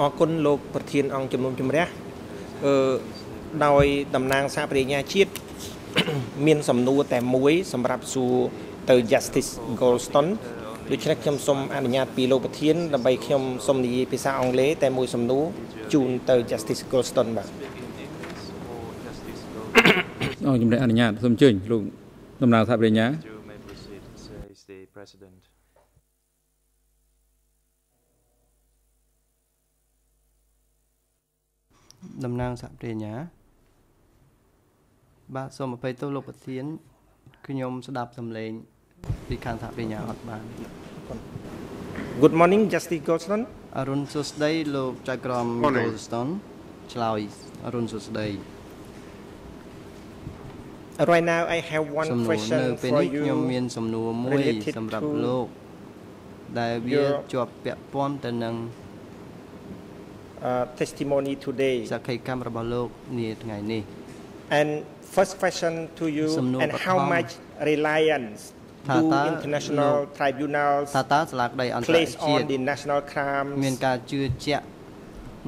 អរគុណលោកប្រធានអង្គជំនុំជម្រះអឺដោយតំណាងសហប្រញ្ញាជាតិមានសំណួរតែមួយសម្រាប់សួរទៅ Justice Goldstone ដូច្នេះខ្ញុំសូមអនុញ្ញាតពីលោកប្រធានដើម្បីខ្ញុំសូមនិយាយភាសាអង់គ្លេសតែមួយសំណួរជូនទៅ Justice Goldstone បាទអរជំរាបអនុញ្ញាតសូមអញ្ជើញលោកតំណាងសហប្រញ្ញា តំណាងសហប្រញ្ញា បាទសូមអភ័យទោសលោកប្រធានខ្ញុំស្ដាប់សំឡេងពីខាងសហប្រញ្ញាអត់បាន Good morning Justice Goldstone អរុនសួស្ដីលោកចៅក្រម Goldstone ឆ្លើយអរុនសួស្ដី Right now I have one question for you ខ្ញុំមានសំណួរមួយសម្រាប់លោកដែលវាជាប់ពាក់ព័ន្ធទៅនឹង uh, testimony today សក្ខីកម្មរបស់លោកនាថ្ងៃនេះ and first question to you and how much reliance do international tribunals តើតើសាលាក្តីអន្តរជាតិ on the national crime មានការជឿជាក់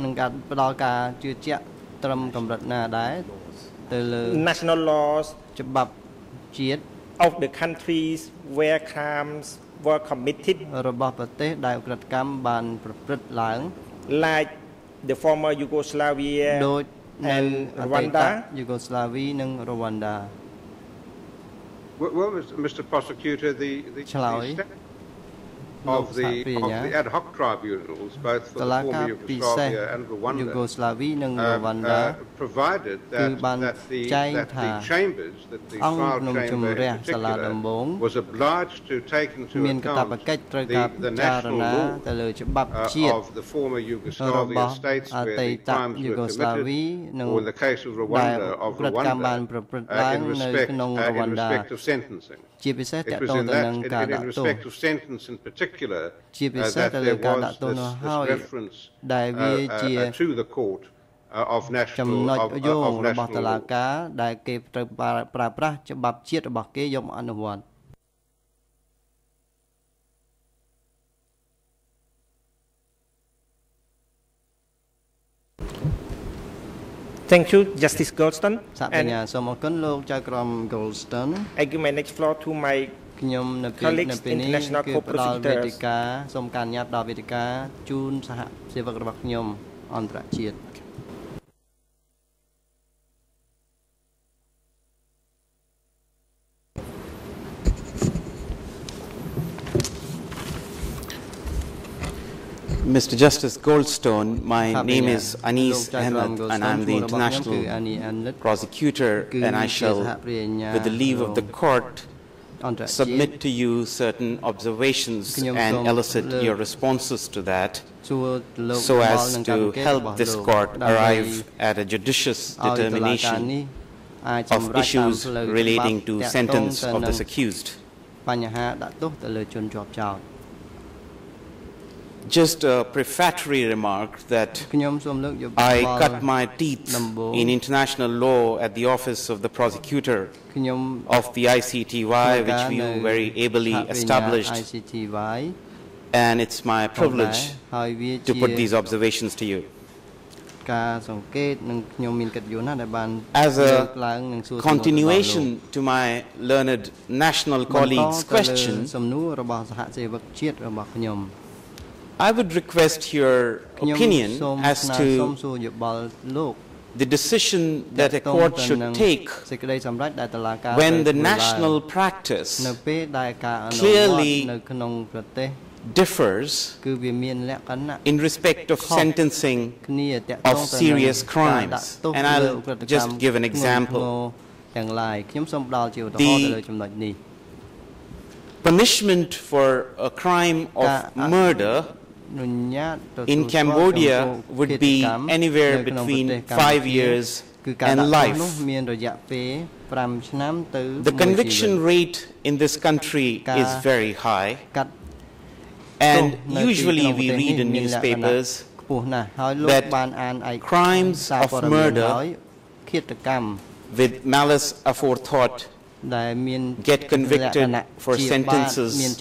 និងការផ្ដល់ការជឿជាក់ត្រឹមកម្រិតណាដែរទៅលើ national laws ច្បាប់ជាតិ of the countries where crimes were committed របស់ប្រទេសដែលអក្រិតកម្មបានប្រព្រឹត្តឡើង like the former Yugoslavia ដូចនៅ Rwanda Yugoslavia និង Rwanda Well, Mr. Prosecutor, the, the, the of the, of the ad hoc tribunals, both for the former Yugoslavia and Rwanda, uh, uh, provided that, that, the, that the chambers, that the trial chamber in particular, was obliged to take into account the, the national law uh, of the former Yugoslavia states where the crimes were committed, or in the case of Rwanda, of Rwanda, uh, in, respect, uh, in respect of sentencing. ជាពិសេសតកតងទៅនឹងការដាក់ទោសជាពិសេសទៅលើការដាក់ទោសនោះហើយដែលវាជាចំណុចយោងរបស់តុលាការដែលគេត្រូវប្រើប្រាស់ច្បាប់ជាតិរបស់គេយកមកអនុវត្ត Thank you Justice Goldstone សាកបញ្ញាសូមអរគុណលោកចៅក្រម Goldstone I give my next floor to my ខ្ញុំនៅពេលនៅពេលនេះគឺផ្ដល់វេទិកាសូមការញាត់ដល់វេទិកាជូនសហសេវករបស់ខ្ញុំអន្តរជាតិ Mr. Justice Goldstone, my name is Anees Ahmed and I'm the International Prosecutor and I shall, with the leave of the court, submit to you certain observations and elicit your responses to that so as to help this court arrive at a judicious determination of issues relating to sentence of this accused. Just a prefatory remark that I cut my teeth in international law at the office of the prosecutor of the ICTY, which you very ably established. And it's my privilege to put these observations to you. As a continuation to my learned national colleague's question, I would request your opinion as to the decision that a court should take when the national practice clearly differs in respect of sentencing of serious crimes. And I'll just give an example. The punishment for a crime of murder in Cambodia would be anywhere between five years and life. The conviction rate in this country is very high. And usually we read in newspapers that crimes of murder with malice aforethought get convicted for sentences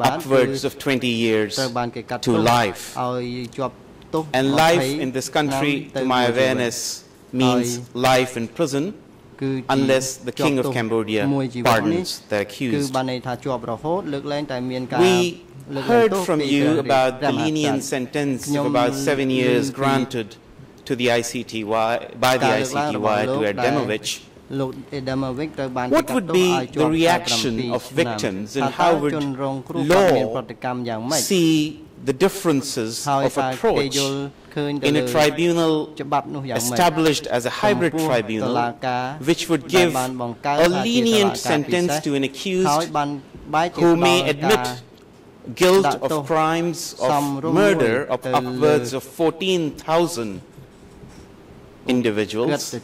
upwards of 20 years to life. And life in this country, to my awareness, means life in prison unless the king of Cambodia pardons the accused. We heard from you about the lenient sentence of about seven years granted to the ICTY, by the ICTY to Erdemovic. What would be the reaction of victims and how would law see the differences of approach in a tribunal established as a hybrid tribunal which would give a lenient sentence to an accused who may admit guilt of crimes of murder of upwards of 14,000 individuals,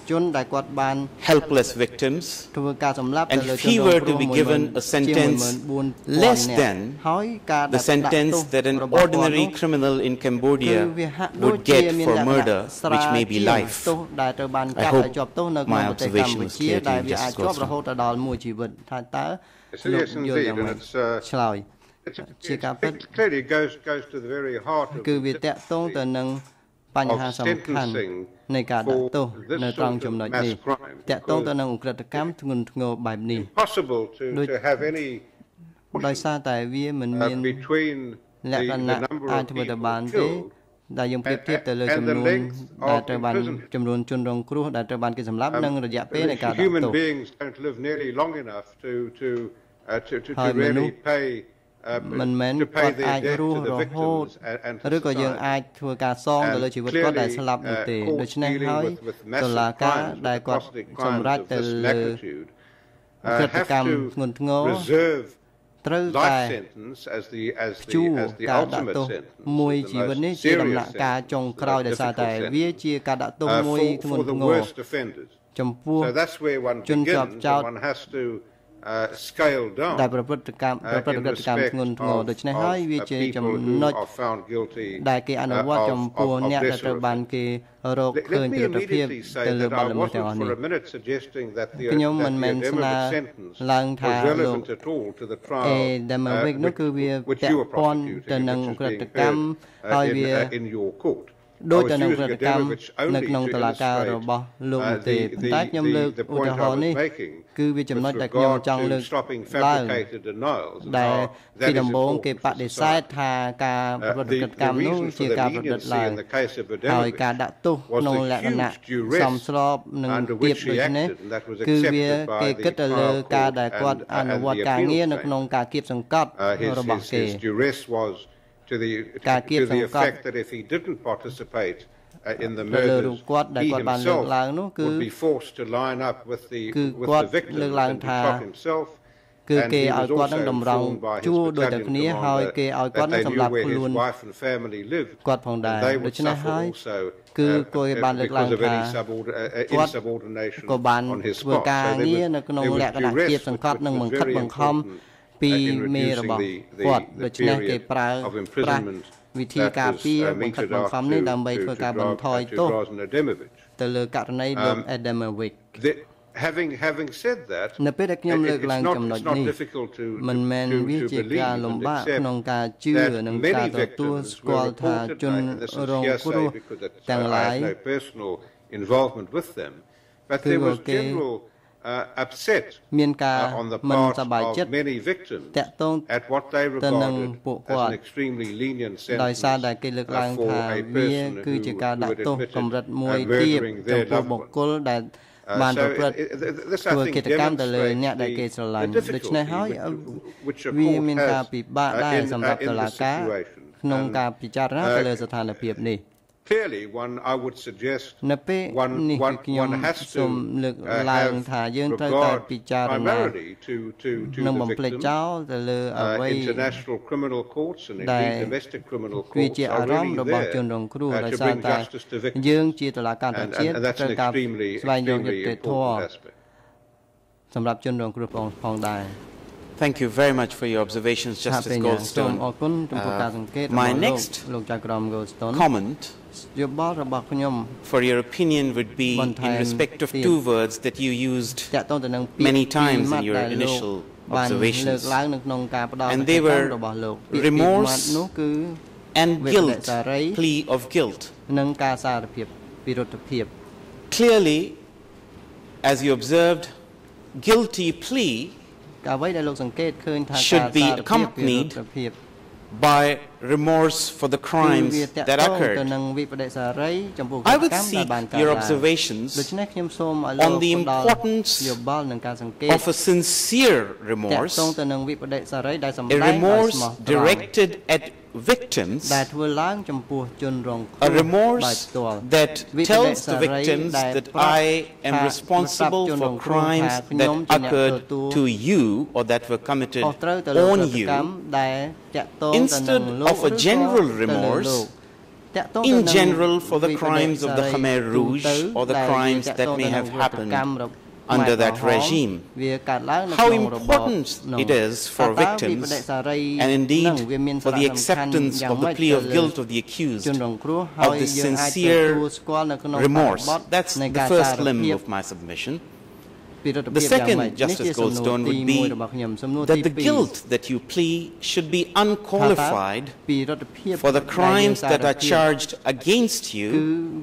helpless victims, and if he were to be given a sentence less than the sentence that an ordinary criminal in Cambodia would get for murder, which may be life. I hope my observation was clear to you, Justice Goldstone. Yes, indeed, and it's, uh, it's, it clearly goes, goes to the very heart of, គឺវាតកតងទៅនឹង បញ្ហាសំខាន់នៃការដាក់ទោសនៅត្រង់ចំណុចនេះតកតងទៅនឹងអ ுக ្រិតកម្មធ្ងន់ធ្ងរបែបនេះដូចដោយសារតែវាមិនមានលក្ខណៈអាចធ្វើទៅបានទេដែលយើងប្រៀបធៀបទៅលើចំនួនដែលត្រូវបានចំនួនជនរងគ្រោះដែលត្រូវបានគេសម្លាប់និងរយៈពេលនៃការដាក់ទោសហើយមនុស្ស មិនមែនគាត់អាចរស់រហូតឬក៏យើងអាចធ្វើការសងទៅលើជីវិតគាត់ដែលស្លាប់នោះទេដូច្នេះហើយតុលាការដែលគាត់សម្រេចទៅលើក្រតកម្មធ្ងន់ធ្ងរត្រូវតែជួការដាក់ទោសមួយជីវិតនេះជាដំណាក់កាលចុងក្រោយដោយសារតែវាជាការដាក់ទោសមួយធ្ងន់ធ្ងរចំពោះជនជាប់ចោត ដែលប្រព្រឹត្តកម្មប្រព្រឹត្តកម្មធ្ងន់ធ្ងរដូច្នេះហើយវាជាចំណុចដែលគេអនុវត្តចំពោះអ្នកដែលត្រូវបានគេរកឃើញទស្សនភាពទៅលើបទល្មើសទាំងអស់នេះខ្ញុំមិនមែនស្នើឡើងថាលោកអេដែលមកវិញនោះគឺវាពាក់ព័ន្ធទៅនឹងក្រតកម្មហើយវា ដូចទៅនឹងប្រតិកម្មនៅក្នុងតុលាការរបស់លោកទេប៉ុន្តែខ្ញុំលើកឧទាហរណ៍នេះគឺវាចំណុចដែលខ្ញុំចង់លើកឡើងដែលពីដំបូងគេបដិសេធថាការប្រព្រឹត្តកម្មនោះជាការប្រព្រឹត្តឡើងហើយការដាក់ទោសក្នុងលក្ខណៈសមស្របនឹងទៀបដូចនេះគឺវាគេគិតទៅលើការដែលគាត់អនុវត្តការងារនៅក្នុងការគៀបសង្កត់របស់គេ to the to, to the effect that if he didn't participate uh, in the murders, he himself would be forced to line up with the with the victim and to shot himself. គឺគេឲ្យគាត់នឹងតម្រង់ជួរដូចតែគ្នាហើយគេឲ្យគាត់នឹងសម្រាប់ខ្លួនគាត់ផងដែរដូច្នេះហើយគឺគាត់បានលើកឡើងថាគាត់ក៏បានធ្វើការងារនៅក្នុងលក្ខណៈជាសង្កត់និងបង្ខិតបង្ខំ ពីមេរបស់គាត់ដូច្នេះគេប្រើប្រាស់វិធីការពារបង្ខិតបង្ខំនេះដើម្បីធ្វើការបន្ថយទោសទៅលើករណីលោក Adamovic having having said that នៅពេលដែលខ្ញុំលើកឡើងចំណុចនេះមិនមែនវាជាការលំបាកក្នុងការជឿនិងការទទួលស្គាល់ថាជនរងគ្រោះទាំងឡាយ involvement with them but there was general uh, upset មានការ uh, on the មិន part សប្បាយចិត្ត of many victims តាក់ទង at what they ទៅនឹង regarded ពួក as គាត់ an extremely lenient ដោយ sentence សារតែគេលើកឡើង uh, for ថា a វា person គឺជា who, ការ who ដាក់ had ទោស admitted កម្រិតមួយ uh, ទៀត murdering ចំ their ពោះ loved បុ one. គ្គលដែល Uh, បាន so ប្រព្រឹត្ត it- it- this, I ធ្វើ think, កិច្ចកម្មទៅលើអ្នកដែល demonstrates គេស្រឡាញ់ the ដូច្នេះហើយ difficulty which a វា court មាន has, ការពិបាក uh, ដែរ in- សម្រាប់ uh, in តុលា this ការ situation. ក្នុង And, ការពិចារណា uh, ទៅលើស្ថានភាពនេះ Clearly, one I would suggest នៅពេល one នេះ one គឺខ្ញុំ one has សូម to លើក uh, ឡើង have ថាយើងត្រូវតែ regard ពិចារណា primarily to to to និង the បំភ្លេច victims. ចោលទៅលើអ្ Uh, វី international criminal courts and ដែល indeed domestic criminal វា courts ជាអា are រម្មណ៍ really របស់ជនរង there គ្រោះ uh, ដោយ to សារ bring តែ justice to victims. យើងជាតុលាការតា And, ជាតិ and, and that's ត្រូវ an ការ extremely, ស្វែងរកយុ extremely ត្តិធម៌ important aspect. សម្រាប់ជនរងគ្រោះផងផងដែរ Thank you very much for your observations, ថា Justice ពេញសូម Goldstone. អរគុណចំពោះការសង្កេត Uh, របស់ my លោក next លោកចៅក្រម Goldstone comment យោបល់របស់ខ្ញុំ for your opinion would be in បន្ថែម respect of ទៀត two words that you used តាក់ទងទៅនឹងពាក្យ many ពីរ times ម៉ា in ត់ your ដែលលោក initial បានលើក observations. ឡើងនៅក្នុងការផ្ដល់ And ស they កម្ម were របស់លោកពាក្យពីរ remorse ម៉ាត់នោះគឺ and វេទ guilt, នាសារី plea of guilt. និងការសារភាពវិរុទ្ធភាព Clearly, as you observed, guilty plea អ្វីដែលលោកសង្កេតឃើញថាការ should be សារភាពវិរុ accompanied ទ្ធភាព by remorse for the គឺ crimes វាតាក់ that ទងទៅ occurred. នឹងវិបដិសារីចំពោះ I កិច្ច would កម្មដែល seek បានកើត your ឡើង observations ដូច្នេះខ្ញុំសូមឲ្យលោក on the ផ្ដល់ importance យោបល់និងការសង្កេត of a sincere តាក់ remorse, ទងទៅនឹងវិបដិសារីដែលសម្ដែ a ងដោយ remorse ស្មោះត្រង់ directed at victims, ដែលធ្វើឡើងចំពោះជនរងគ្រោះ a ដោយ remorse ផ្ទាល់ that វិបដិ tells សា the រី victims ដែល that ប្រាប់ I am ថា responsible ប្រាប់ជនរ for ងគ្រោះថា crimes ខ្ញុំ that ជាអ្នក occurred ទទួល to you or that were committed ខុសត្រូវទៅលើ on ប្រតិ you កម្មដែលតាក់ទងទៅនឹង Instead លោក of a ឬក៏ general ទៅលើ remorse លោកតាក់ទងទៅ in នឹង general for the វិបដិ crimes of the សារី Khmer ទូ Rouge ទៅ or the ដែលវា crimes តាក់ that ទង may ទៅនឹង have ប្រតិ happened កម្មរបស់ under that regime. How important it is for victims and indeed for the acceptance of the plea of guilt of the accused, of the sincere remorse. That's the first limb of my submission. The second, Justice Goldstone, would be that the guilt that you plea should be unqualified for the crimes that are charged against you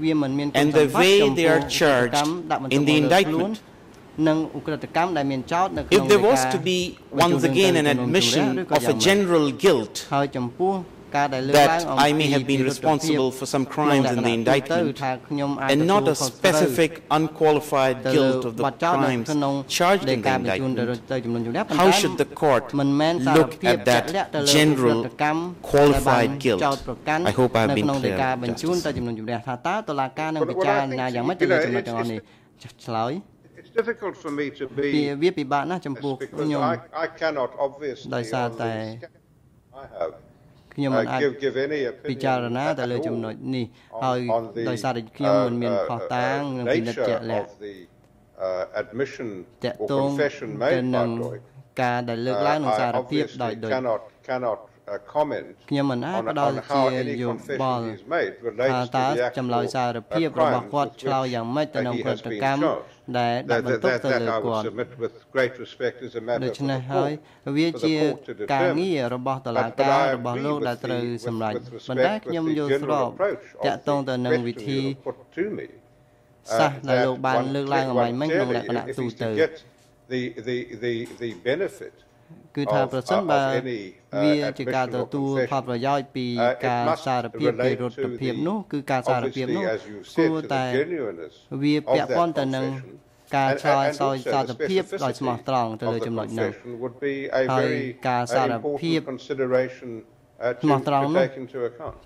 and the way they are charged in the indictment. If there was to be once again an admission of a general guilt that I may have been responsible for some crimes in the indictment. And not a specific unqualified guilt of the crimes charged in the indictment, how should the court look at that general qualified guilt? I hope I have been clear, Justice. ទៅជំនុំជម្រះថាតើតុលាការនឹង But ពិ what ចារ I think ណា is, យ៉ាងម៉េច you ទៅលើ know, ចំណុច it's- ទាំងអស់នេះឆ្លើយ It's difficult for me to ពី be វាពិបាកណាស់ចំពោះ because ខ្ញុំ I, I cannot obviously ដោយសារ on តែ the scale I have ខ្ញុំមិន uh, អាច give, give any ពិ opinion ចារណា at ទៅលើ all ចំណុចនេះ on- ហើយ on the, ដោយសារតែខ្ញុំមិនមាន uh, ខុស uh, តាង uh, និងពិនិត្យជា nature ក់លាក់ of the uh, admission តាក់ or ទង confession ទៅ made នឹង by Doig. ការដែលលើកឡើង Uh, នឹង I សារភាព obviously ដោយដូច cannot cannot comment ខ្ញុំមិនអាចផ្ដល់ជាយោបល់ថាតើចម្លើយសារភាពរបស់គាត់ឆ្លើយយ៉ាងម៉េចទៅនឹងព្រឹត្តិកម្ម ដែលដាក់បន្ទុកទៅលើគាត់ដូច្នេះហើយវាជាការងាររបស់តុលាការរបស់លោកដែលត្រូវសម្រេចប៉ុន្តែខ្ញុំយល់ស្របតាក់ទងទៅនឹងវិធីសាស្ត្រដែលលោកបានលើកឡើងអំបញ្ញមិញក្នុងលក្ខណៈទូទៅ the the the the benefit គឺថាប្រសិនបើវាជាការទទួលផលប្រយោជន៍ពីការសារភាពពីរដ្ឋភាពនោះគឺការសារភាពនោះគួរតែវាពាក់ព័ន្ធទៅនឹងការឆ្លើយសោយសារភាពដោយស្មោះត្រង់ទៅលើចំណុចនោះហើយការសារភាព ស្មោះត្រង់នោះ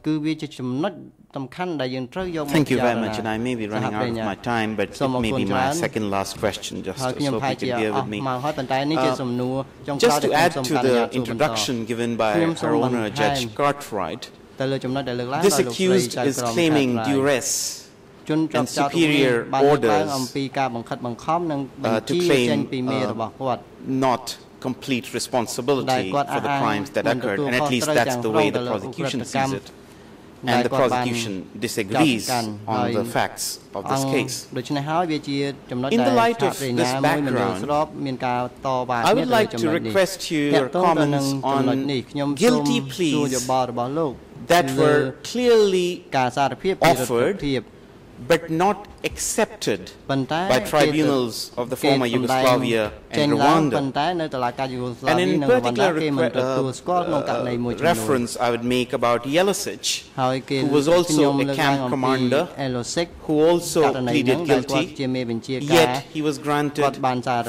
គឺវាជាចំណុចសំខាន់ដែលយើងត្រូវយកមក Thank you very much and I may be running out of my time but it may be my second last question just so you can bear with me មកហើយប៉ុន្តែនេះជាសំណួរចុងក្រោយ Just to add to the introduction given by our owner Judge Cartwright ទៅលើចំណុចដែលលើកឡើង This accused is claiming duress ជនជាប់ចោទបានលើកឡើងអំពីការបង្ខិតបង្ខំនិងបញ្ជាចេញពីមេរបស់គាត់ not complete responsibility for the crimes that occurred, and at least that's the way the prosecution sees it. And the prosecution disagrees on the facts of this case. In the light of this background, I would like to request your comments on guilty pleas that were clearly offered but not accepted by tribunals of the former Yugoslavia and Rwanda. And in particular uh, reference I would make about Jelisic, who was also a camp commander, who also pleaded guilty, yet he was granted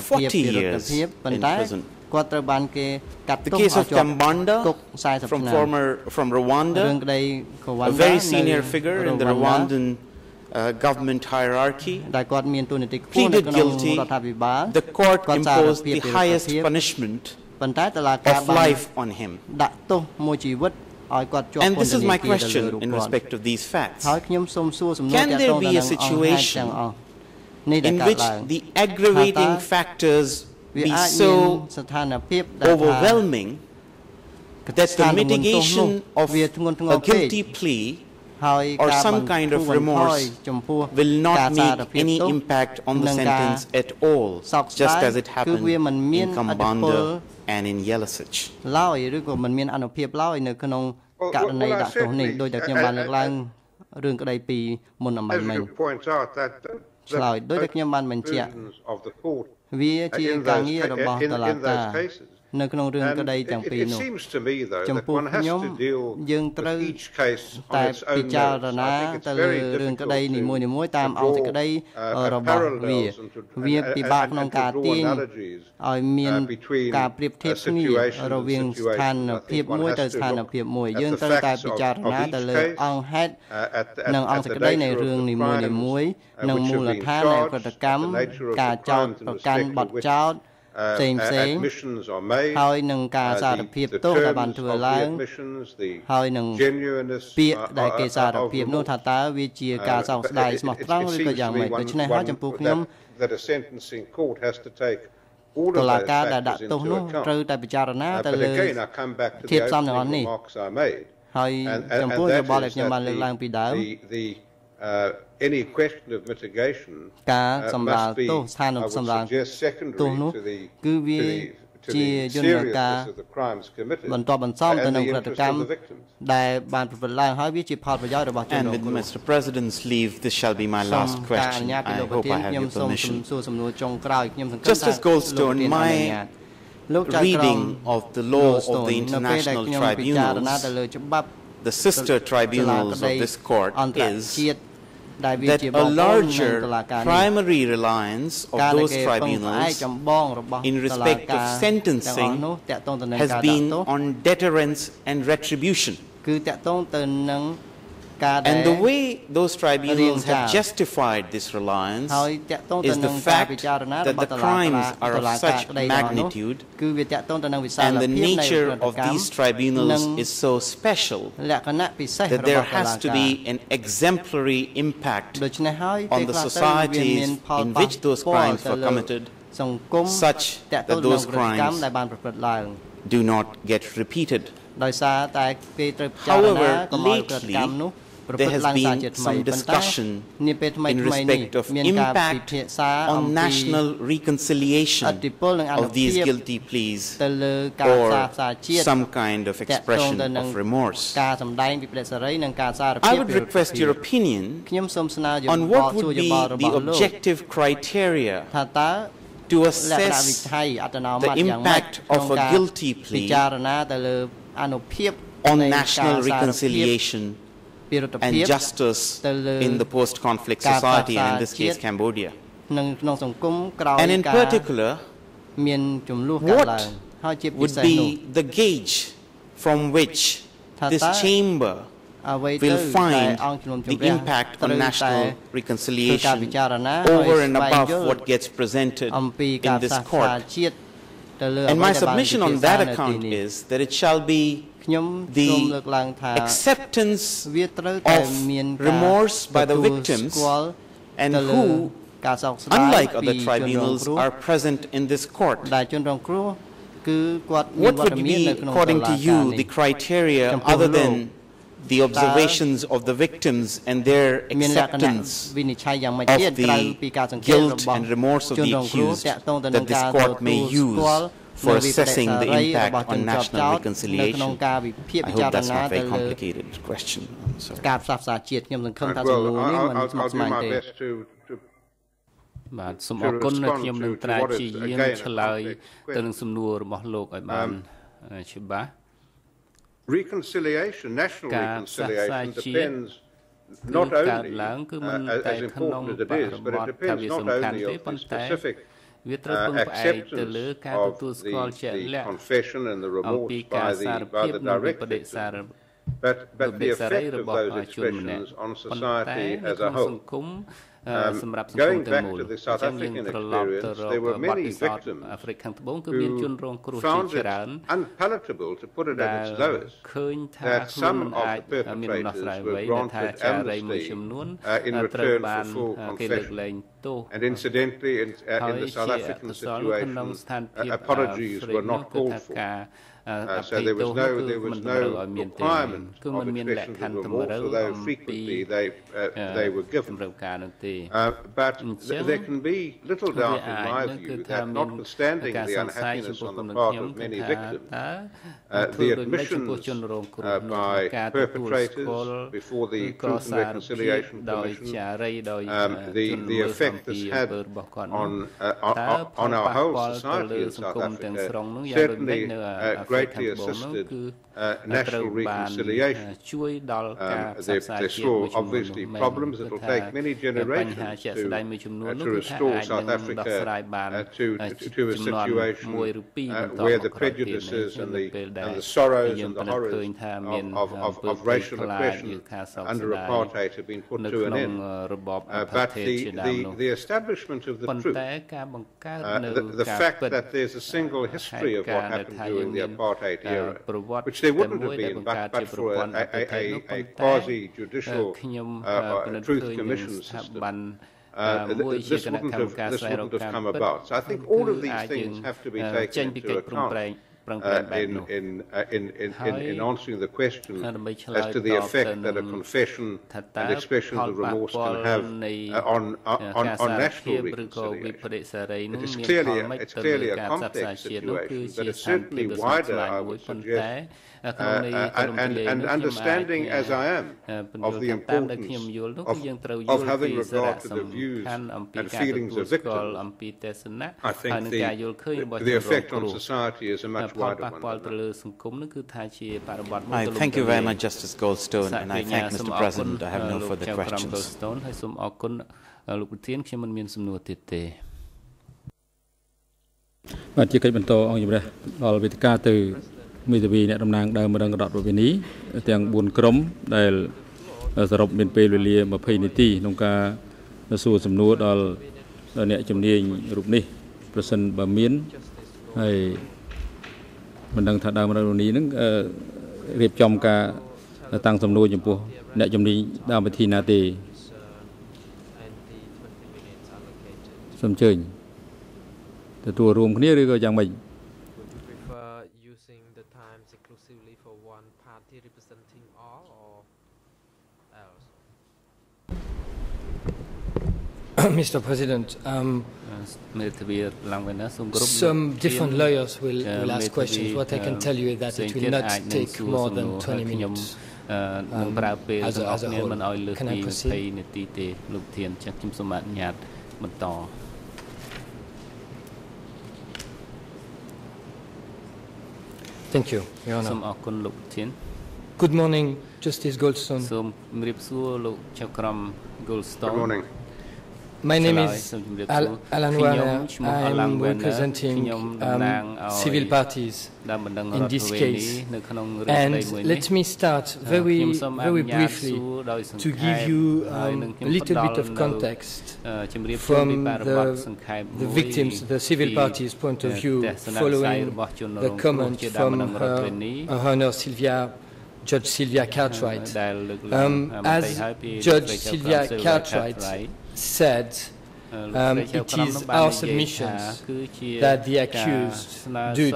40 years in prison. The case of Kambanda from former from Rwanda, a very senior figure in the Rwandan uh, Uh, government hierarchy. Pleaded guilty. The court imposed the highest punishment of life on him. And this is my question in respect of these facts. Can there be a situation in which the aggravating factors be so overwhelming that the mitigation of a guilty plea or some kind of remorse will not make any impact on the sentence at all, just as it happened in Kambanda and in Jelisic. ឡើយឬក៏មិនមានអនុភាពឡើយនៅក្នុងករណីដាក់ទោសនេះដោយតែខ្ញុំបានលើកឡើងរឿងក្តីពីមុនអំបញ្ញមិញឆ្លើយដោយតែខ្ញុំបានបញ្ជាក់វាជាការងាររបស់តុលាការ នៅក្នុងរឿងក្តីទាំងពីរនោះចំពោះខ្ញុំយើងត្រូវតែពិចារណាទៅលើរឿងក្តីនីមួយៗតាមអង្គសេចក្តីរបស់វាវាពិបាកក្នុងការទាញឲ្យមានការប្រៀបធៀបគ្នារវាងស្ថានភាពមួយទៅស្ថានភាពមួយយើងត្រូវតែពិចារណាទៅលើអង្គហេតុនិងអង្គសេចក្តីនៃរឿងនីមួយៗនិងមូលដ្ឋាននៃប្រតិកម្មការចោទប្រកាន់បទចោទ ផ្សេងផ្សេងហើយនឹងការសារភាពទោសដែលបានធ្វើឡើងហើយនឹងពាក្យដែលគេសារភាពនោះថាតើវាជាការសោកស្ដាយស្មោះត្រង់ឬក៏យ៉ាងម៉េចដូច្នេះហើយចំពោះខ្ញុំតុលាការដែលដាក់ទោសនោះត្រូវតែពិចារណាទៅលើធៀបសំទាំងអស់នេះហើយចំពោះយោបល់ដែលខ្ញុំបានលើកឡើងពីដើម any question of mitigation ការសម្រាលទោសស្ថានភាពសម្រាលទោសនោះគឺវាជាយន្តការបន្តបន្សំទៅនឹងប្រតិកម្មដែលបានប្រព្រឹត្តឡើងហើយវាជាផលប្រយោជន៍របស់ជនរងគ្រោះ Mr President's leave this shall be my last question I hope I have your permission សួរសំណួរចុងក្រោយខ្ញុំសង្ឃឹមថា Justice Goldstone my reading of the law of the international tribunals the sister tribunals of this court is that a larger primary reliance of those tribunals in respect of sentencing has been on deterrence and retribution. And the way those tribunals have justified this reliance is the fact that the crimes are of such magnitude and the nature of these tribunals is so special that there has to be an exemplary impact on the societies in which those crimes were committed such that those crimes do not get repeated. ដោយ there has been some discussion in respect of impact on national reconciliation of these guilty pleas or some kind of expression of remorse. I would request your opinion on what would be the objective criteria to assess the impact of a guilty plea on national reconciliation and justice in the post-conflict society and in this case Cambodia. and in particular what would be the gauge from which this chamber will find the impact on national reconciliation over and above what gets presented in this court. And my submission on that account is that it shall be the acceptance of remorse by the victims and who unlike other tribunals are present in this court. What would be according to you the criteria other than the observations of the victims and their acceptance of the guilt and remorse of the accused that this court may use for assessing the impact on national reconciliation. I hope that's not a very complicated question. I'm sorry. ការផ្សះផ្សាជាតិខ្ញុំសង្ឃឹមថាសំណួរនេះមិនស្មុគស្មាញទេបាទសូមអរគុណខ្ញុំនឹងត្រាព្យាយាមឆ្លើយទៅនឹងសំណួររបស់លោកឲ្យបានច្បាស់ Reconciliation national reconciliation depends not only uh, as important as it is but it depends not only on the specific វាត្រូវពឹងផ្អែកទៅលើការទទួលស្គាល់ជាក់លាក់អំពីការសារភាពនិងបដិសារ but but the effect of those expressions on society as a whole សម្រាប់សង្គមទាំងមូលអញ្ចឹងយើងត្រឡប់ទៅរកបទពិសោធន៍អាហ្វ្រិកខាងត្បូងគឺមានជនរងគ្រោះជាច្រើន unpalatable to put it at its lowest ឃើញថាខ្លួនមិនអាចមានដំណោះស្រាយអ្វីដែលថាចារីមួយចំនួនត្រូវបានគេលើកលែងទោស and incidentally in, uh, in the South African situation apologies were not called for Uh, so there was no there was no requirement of expressions of remorse, although frequently they uh, they were given. Uh, but th there can be little doubt, in my view, that notwithstanding the unhappiness on the part of many victims, uh, the admissions uh, by perpetrators before the Truth and Reconciliation Commission, um, the the effect this had on uh, on, on our whole society in South Africa. Certainly uh, greatly assisted uh, national reconciliation. Um, they, they saw obviously problems that will take many generations to, uh, to restore South Africa uh, to, to, to a situation uh, where the prejudices and the, and the sorrows and the horrors of, of, of racial oppression under apartheid have been put to an end. Uh, but the, the, the establishment of the truth, uh, the, the fact that there's a single history of what happened during the apartheid era, which they wouldn't have been but, but for a, quasi-judicial uh, uh, uh truth commission system. Uh, this, wouldn't have, this wouldn't have come about. So I think all of these things have to be taken into account. Uh, in, in, uh, in, in, in, in answering the question as to the effect that a confession and expression of remorse can have uh, on, on, on national reconciliation. It is clearly, it's clearly a complex situation, but it's certainly wider, I would suggest, uh, and, and, and understanding as I am of the importance of, of having regard to the views and feelings of victims, I think the, the effect on society is a much wider one. I thank you very much, Justice Goldstone, and I thank Mr. President. I have no further questions. ហើយសូមអរគុណលោកប្រធានខ្ញុំមិនមានសំណួរទៀតទេបាទជាកិច្ចបន្តអង្គជំរះដល់វេទិកាទៅ មេធាវីអ្នកតំណាងដើមរងរដ្ឋប្រវេនីទាំង4ក្រុមដែលសរុបមានពេលវេលា20នាទីក្នុងការសួរសំណួរដល់អ្នកជំនាញរូបនេះប្រសិនបើមានហើយមិនដឹងថាដើមរងនេះនឹងរៀបចំការតាំងសំណួរចំពោះអ្នកជំនាញដើមវិធីណាទេសូមអញ្ជើញទទួលរួមគ្នាឬក៏យ៉ាងម៉េច Mr. President, um, some different lawyers will, will ask questions. What I can tell you is that it will not take more than 20 minutes. នឹងប្រើពេលទាំងអស់គ្នាមិនឲ្យលើសពី20នាទីទេលោកធានចឹងខ្ញុំសូមអនុញ្ញាតបន្ត Thank you, Your Honor. សូមអរគុណលោកធាន Good morning, Justice Goldstone. សូមជម្រាបសួរលោកចៅក្រម Goldstone Good morning My name is Al Alain Werner. I am representing um, civil parties in this case. And let me start very, very briefly to give you um, a little bit of context from the, the victims, the civil parties' point of view, following the comment from her, her Honor Sylvia Judge Silvia Cartwright. Um, as Judge Silvia Cartwright said, um, it is our submissions that the accused did,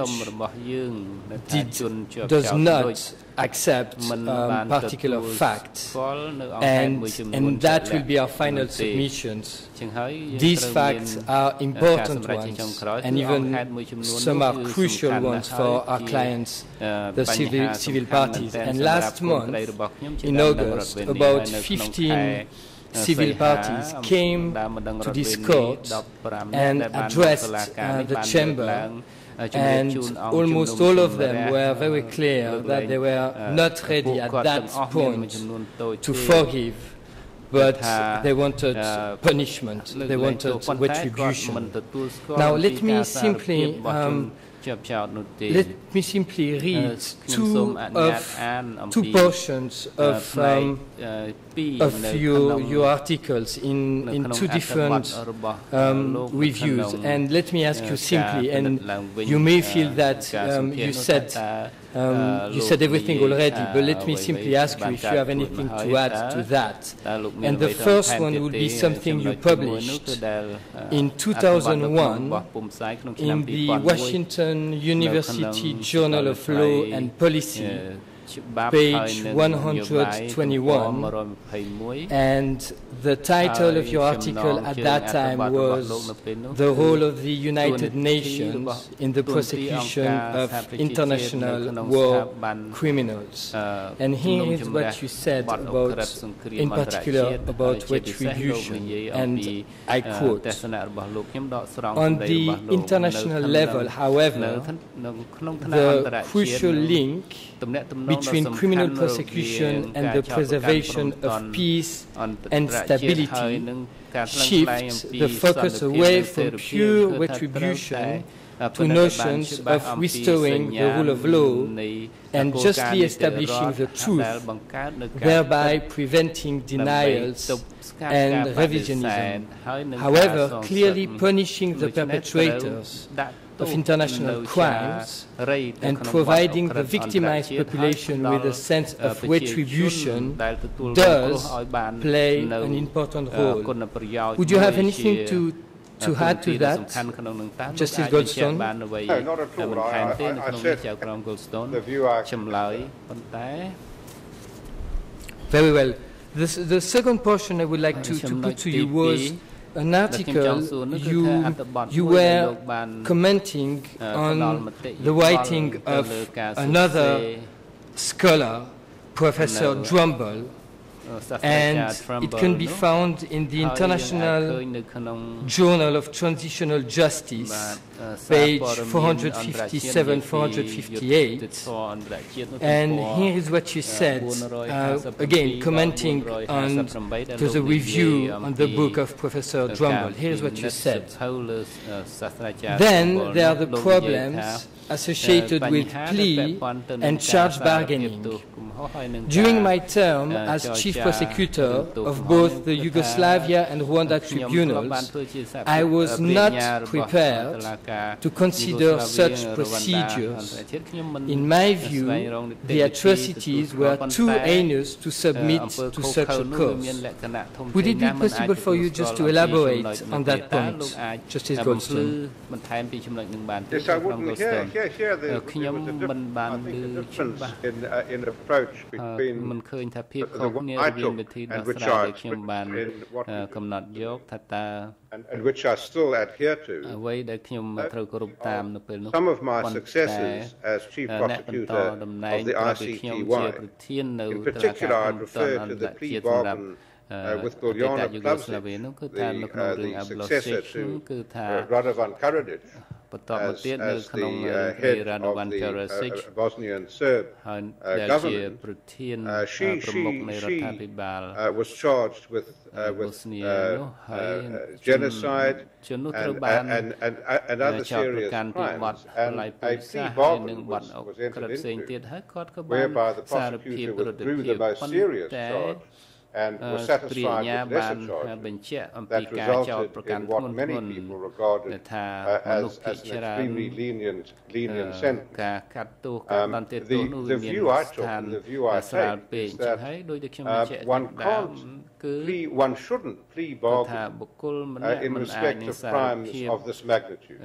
does not accept um, particular facts, and, and that will be our final submissions. These facts are important ones, and even some are crucial ones for our clients, the civil, civil parties. And last month, in August, about 15 civil parties came to this court and addressed uh, the chamber and almost all of them were very clear that they were not ready at that point to forgive but they wanted punishment, they wanted retribution. Now let me simply um, let me simply read two of two portions of um, of your your articles in in two different um, reviews, and let me ask you simply, and you may feel that um, you said. Um, you said everything already, but let me simply ask you if you have anything to add to that. And the first one will be something you published in 2001 in the Washington University Journal of Law and Policy page 121 and the title of your article at that time was The Role of the United Nations in the Prosecution of International War Criminals. And here is what you said about, in particular, about retribution. And I quote, On the international level, however, the crucial link between criminal prosecution and the preservation of peace and stability shifts the focus away from pure retribution to notions of restoring the rule of law and justly establishing the truth, thereby preventing denials and revisionism. However, clearly punishing the perpetrators of international crimes and providing the victimized population with a sense of retribution does play an important role. Would you have anything to to add to that, Justice Goldstone? No, not at all. I, I, I said the view I... Very well. This, the second portion I would like to, to put to you was an article you, you were commenting on the writing of another scholar, Professor Drumbl, and it can be found in the International Journal of Transitional Justice, page 457, 458. And here is what you said, uh, again, commenting on to the review on the book of Professor Drumbl. Here is what you said. Then there are the problems associated with plea and charge bargaining. During my term as chief prosecutor of both the Yugoslavia and Rwanda tribunals, I was not prepared to consider such procedures. In my view, the atrocities were too heinous to submit to such a course. Would it be possible for you just to elaborate on that point, Justice Goldstone? Yes, I would. Here, ខ្ញុំមិនបានឮច្បាស់មិនឃើញថាភាពខុសគ្នារវាងវិធីដោះស្រាយដែលខ្ញុំបានកំណត់យកថាតើអ្វីដែលខ្ញុំត្រូវគោរពតាមនៅពេលនោះប៉ុន្តែអ្នកបន្តតំណែងរបស់ខ្ញុំជាប្រធាននៅតុលាការអន្តរជាតិសម្រាប់ uh, with Gordiana Klavsik, the uh, the successor to uh, Radovan Karadzic. as, as the uh, head of the uh, uh, Bosnian Serb uh, government, uh, she, she, she uh, was charged with, with genocide and, and, and, and, other serious crimes. And a plea bargain was, was entered into, whereby the prosecutor withdrew the most serious charge and was satisfied with lesser charges that resulted in what many people regarded uh, as, as an extremely lenient, lenient sentence. Um, the, the view I took and the view I take is that uh, one can't plea, one shouldn't plea bargain uh, in respect of crimes of this magnitude.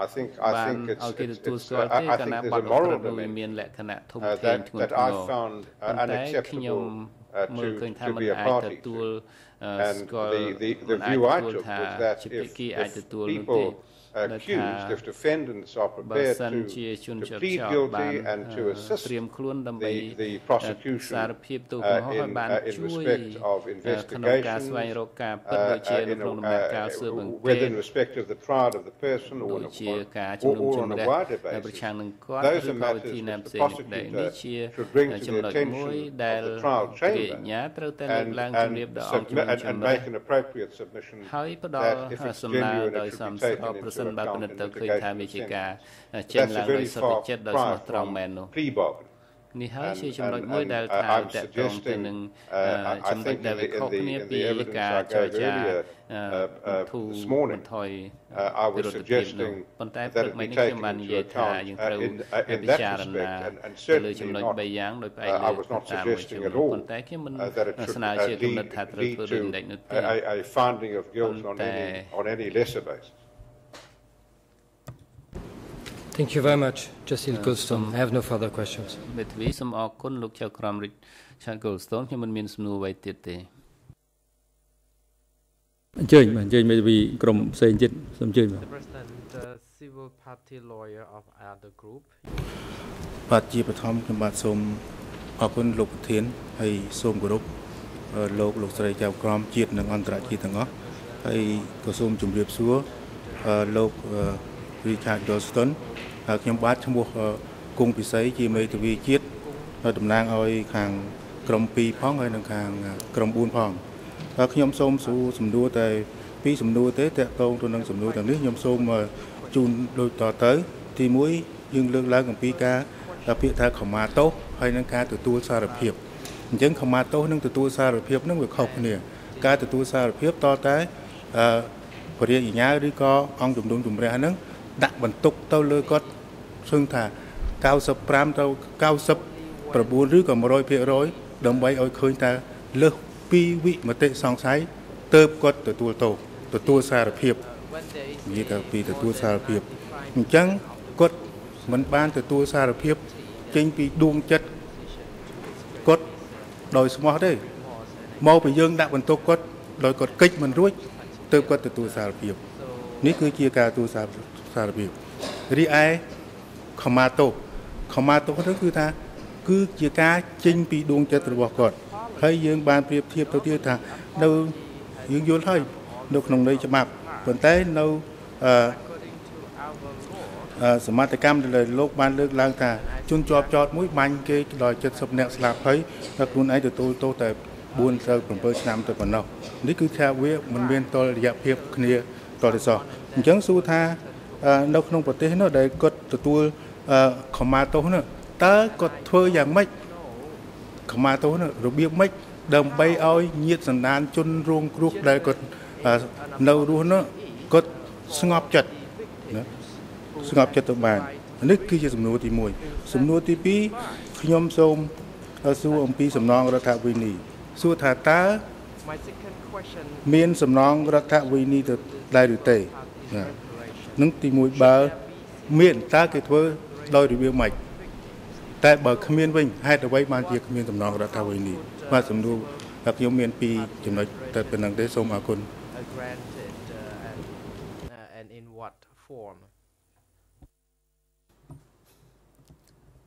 I think I think it's, it's, it's uh, I, I think there's a moral dimension uh, that, that I found uh, unacceptable uh, to, be a party to. And the, the, the view I took was that if, if people accused, if defendants are prepared to, to plead guilty and to assist the, the prosecution uh, in, uh, in respect of investigation, uh, in a, uh, within respect of the trial of the person or, a, or, or on a wider basis, those are matters that the prosecutor should bring to the attention of the trial chamber and, and, submit, and, and make an appropriate submission that if it's genuine, it should be taken into បើពិនិត្យទៅឃើញថាវាជាការចេញឡើងដោយសុទ្ធចិត្តដោយស្មោះត្រង់មែននោះនេះហើយជាចំណុចមួយដែលថាតកតងទៅនឹងចំណុចដែលវាខុសគ្នាពីការចរចាធូបន្ថយវិរុទ្ធភាពនោះប៉ុន្តែព្រឹកមិញនេះខ្ញុំបាននិយាយថាយើងត្រូវពិចារណាទៅលើចំណុច3យ៉ាងដោយផ្អែកលើតាមមួយជំនួសប៉ុន្តែខ្ញុំមិនស្នើជាគំនិតថាត្រូវធ្វើដូចនេះនោះទេ a finding of guilt on any on any lesser basis Thank you very much, Justice Goldstone. I have no further questions. មេធាវីសូមអរគុណលោកចៅក្រមរិទ្ធ Goldstone ខ្ញុំមិនមានសំណួរអ្វីទៀតទេអញ្ជើញបាទអញ្ជើញមេធាវីក្រុមផ្សេងទៀតសូមអញ្ជើញបាទ President the civil party lawyer of other group បាទជាបឋមខ្ញុំបាទសូមអរគុណលោកប្រធានហើយសូមគោរពលោកលោកស្រីចៅក្រមជាតិនិងអន្តរជាតិទាំងអស់ហើយក៏សូមជម្រាបសួរលោក Richard Johnston ហើយខ្ញុំបាទឈ្មោះគង់ពិសីជាមេធាវីជាតិតំណាងឲ្យខាងក្រុម2ផងហើយនិងខាងក្រុម4ផងហើយខ្ញុំសូមសួរសំណួរតែពីរសំណួរទេតកតងទៅនឹងសំណួរទាំងនេះខ្ញុំសូមជូនដូចតទៅ ទី1យើងលើកឡើងអំពីការពាក្យថាខមាទោសហើយនិងការទទួលសារភាពអញ្ចឹងខមាទោសនិងទទួលសារភាពនឹងវាខុសគ្នា ការទទួលសារភាពតតែអឺពរិយាញ្ញាឬក៏អង្គជំនុំជម្រះហ្នឹង ដាក់បន្ទុកទៅលើគាត់សឹងថា95ទៅ99ឬក៏100%ដើម្បីឲ្យឃើញថាលើសពីវិមតិសង្ស័យទៅគាត់ទទួលទោសទទួលសារភាពនិយាយថាពីទទួលសារភាពអញ្ចឹងគាត់មិនបានទទួលសារភាពចេញពីដួងចិត្តគាត់ដោយស្មោះទេមកពីយើងដាក់បន្ទុកគាត់ដោយគាត់កិច្ចមិនរួចទៅគាត់ទទួលសារភាពនេះគឺជាការទទួលសារ សារភាព រីឯខមាទោសខមាទោសនោះគឺថា គឺជាការចេញពីដួងចិត្តរបស់គាត់ហើយយើងបានប្រៀបធៀបទៅទៀតថានៅយើងយល់ហើយនៅក្នុងន័យច្បាប់ប៉ុន្តែនៅអឺសមត្ថកម្មដែលលោកបានលើកឡើងថាជនជាប់ចោតមួយបាញ់គេដល់70នាក់ស្លាប់ហើយតែខ្លួនឯងទទួលទោសតែ4ទៅ7ឆ្នាំទៅប៉ុណ្ណោះនេះគឺថាវាមិនមានតលរយៈភាពគ្នាតទៅសោះអញ្ចឹងសួរថា នៅក្នុងប្រទេសនោះដែលគាត់ទទួលខមាទោសនោះតើគាត់ធ្វើយ៉ាងម៉េចខមាទោសនោះរបៀបម៉េចដើម្បីឲ្យញាតសន្តានជនរងគ្រោះដែលគាត់នៅរស់នោះគាត់ស្ងប់ចិត្តណាស្ងប់ចិត្តទៅបាននេះគឺជាសំណួរទី1សំណួរទី2ខ្ញុំសូមសួរអំពីសំណងរដ្ឋវិនីសួរថាតើមានសំណងរដ្ឋវិនីទៅដែរឬទេណា នឹងទី1បើ មានតើគេធ្វើដោយរបៀបម៉េចតែបើគ្មានវិញហេតុអ្វីបានជាគ្មានតំណងរដ្ឋាភិបាលនេះបាទសំណួរតែខ្ញុំមានពីរចំណុចតែប៉ុណ្្នឹងទេសូមអរគុណ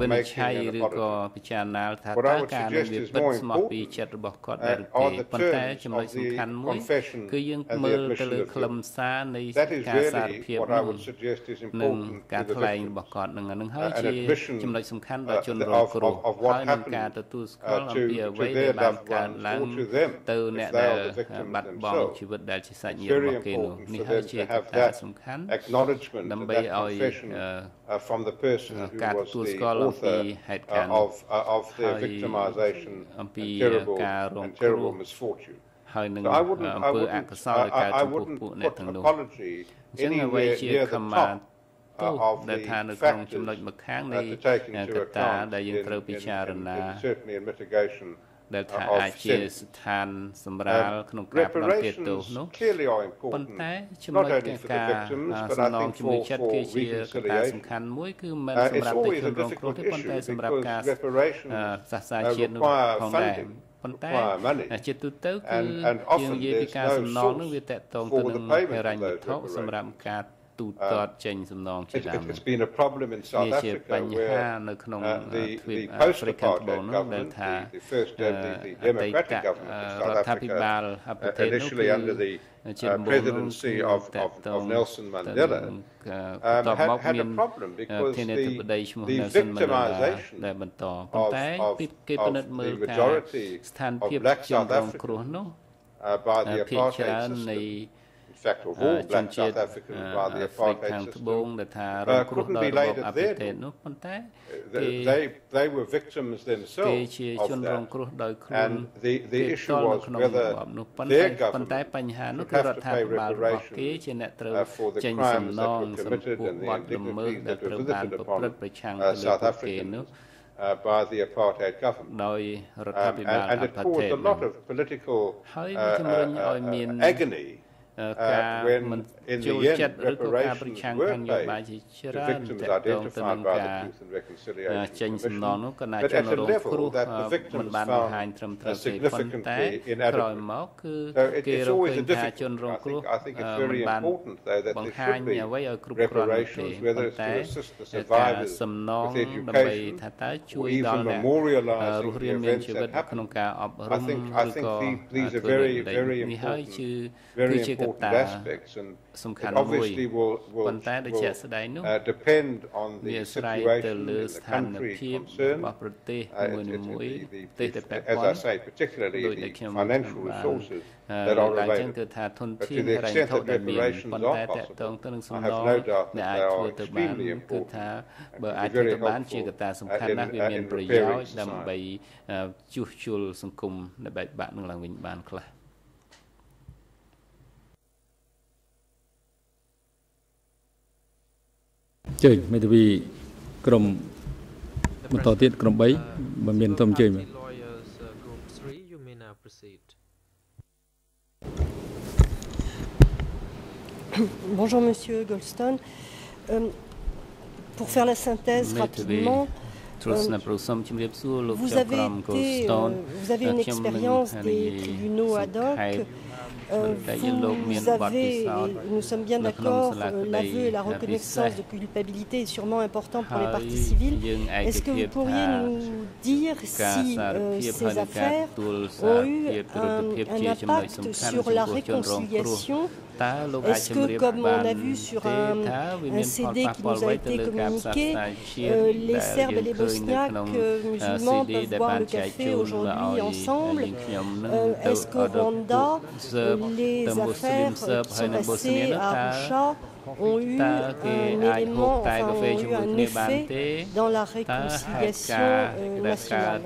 វិនិច្ឆ័យឬក៏ពិចារណាថាតើការនឹងវាពិតស្មោះពីចិត្តរបស់គាត់ដែរឬទេប៉ុន្តែចំណុចសំខាន់មួយគឺយើងមើលទៅលើខ្លឹមសារនៃការសារភាពនិងការថ្លែងរបស់គាត់នឹងនឹងហើយជាចំណុចសំខាន់ដល់ជនរងគ្រោះហើយនឹងការទទួលស្គាល់អំពីអ្វីដែលបានកើតឡើងទៅអ្នកដែលបាត់បង់ជីវិតដែលជាសាច់ញាតិរបស់គេនោះនេះហើយជាកត្តាសំខាន់ដើម្បីឲ្យ from the person who was the author uh, of, uh, of their victimization and terrible, and terrible misfortune. ហើយនឹងអំពើអកុសលដែលកើតចំពោះពួកអ្នកទាំងនោះអញ្ចឹងអ្វីជាខមាទោសដែលថានៅក្នុងចំណុចម្ខាងនៃកត្តាដែលយើងត្រូវពិចារណា ដែលថាអាចជាស្ថានសម្រាលក្នុងការផ្ដន្ទាទោសនោះប៉ុន្តែចំណុចការសំណងជាមួយចិត្តគេជាកត្តាសំខាន់មួយគឺមិនសម្រាប់តែជនរងគ្រោះទេប៉ុន្តែសម្រាប់ការសាសនាជាតិនោះផងដែរប៉ុន្តែជាទូទៅគឺយើងនិយាយពីការសំណងនោះវាតកតងទៅនឹងហិរញ្ញវត្ថុសម្រាប់ការ ទូទាត់ចេញសំណងជាដើមនេះជាបញ្ហានៅក្នុងទ្វីបអាហ្វ្រិកត្បូងនោះដែលថាអតីតរដ្ឋាភិបាលប្រទេសនោះគឺជាដំបូងនោះគឺតកតងទៅនឹងតបមកមានធានាធិបតីឈ្មោះ Nelson Mandela ដែលបន្តប៉ុន្តែគេពិនិត្យមើលថាស្ថានភាពជនរងគ្រោះនោះ by the apartheid system ជនជាតិអាហ្វ្រិកខាងត្បូងដែលថារងគ្រោះដោយរបបអភិទេតនោះប៉ុន្តែគេជាជនរងគ្រោះដោយខ្លួនគេតល់នៅក្នុងរបបនោះប៉ុន្តែប៉ុន្តែបញ្ហានោះគឺរដ្ឋាភិបាលរបស់គេជាអ្នកត្រូវចេញសំណងសម្ពោះបទល្មើសដែលត្រូវបានប្រព្រឹត្តប្រឆាំងទៅលើពួកគេនោះ uh, by the apartheid government. ដោយរដ្ឋាភិបាលអាផាតហេត and it caused a lot of political uh, uh, uh, agony ការមិនចូលចិត្តឬក៏ការប្រឆាំងខាងនយោបាយជាច្រើនតកតងទៅនឹងការចេញសំណងនោះក៏ណាជនរងគ្រោះមិនបានបង្ហាញត្រឹមត្រូវទេប៉ុន្តែក្រោយមកគឺគេរកឃើញថាជនរងគ្រោះមិនបានបង្ហាញអ្វីឲ្យគ្រប់គ្រាន់ទេប៉ុន្តែការសំណងដើម្បីថាតើជួយដល់អ្នករស់រានមានជីវិតក្នុងការអប់រំឬក៏ធ្វើដូចនេះហើយជាគឺជាកត្តាសំខាន់មួយប៉ុន្តែដូចជាស្ដែងនោះវាស្រ័យទៅលើស្ថានភាពរបស់ប្រទេសមួយមួយប្រទេសដែលពាក់ព័ន្ធដោយដែលខ្ញុំបានឡើងចឹងគឺថាធនធានហិរញ្ញវត្ថុដែលមានប៉ុន្តែតកតងទៅនឹងសំណងដែលអាចធ្វើទៅបានគឺថាបើអាចធ្វើទៅបានជាកត្តាសំខាន់ណាស់វាមានប្រយោជន៍ដើម្បីជួសជុលសង្គមដែលបែកបាក់នឹងឡើងវិញបានខ្លះ ជើញមេធាវីក្រុមបន្តទៀតក្រុម3បើមានទៅអញ្ជើញបាទ Bonjour Monsieur Goldstone. Euh, pour faire la synthèse rapidement, euh, vous avez, été, euh, vous avez une expérience des tribunaux ad hoc euh, vous avez, nous sommes bien d'accord, euh, l'aveu et la reconnaissance de culpabilité est sûrement important pour les parties civiles. Est-ce que vous pourriez nous dire si euh, ces affaires ont eu un, un impact sur la réconciliation est-ce que, comme on a vu sur un, un CD qui nous a été communiqué, euh, les Serbes et les Bosniaques musulmans peuvent boire le café aujourd'hui ensemble euh, Est-ce qu'au Rwanda, les affaires sont passées à Arusha ont eu un élément, enfin, ont eu un effet dans la réconciliation euh, nationale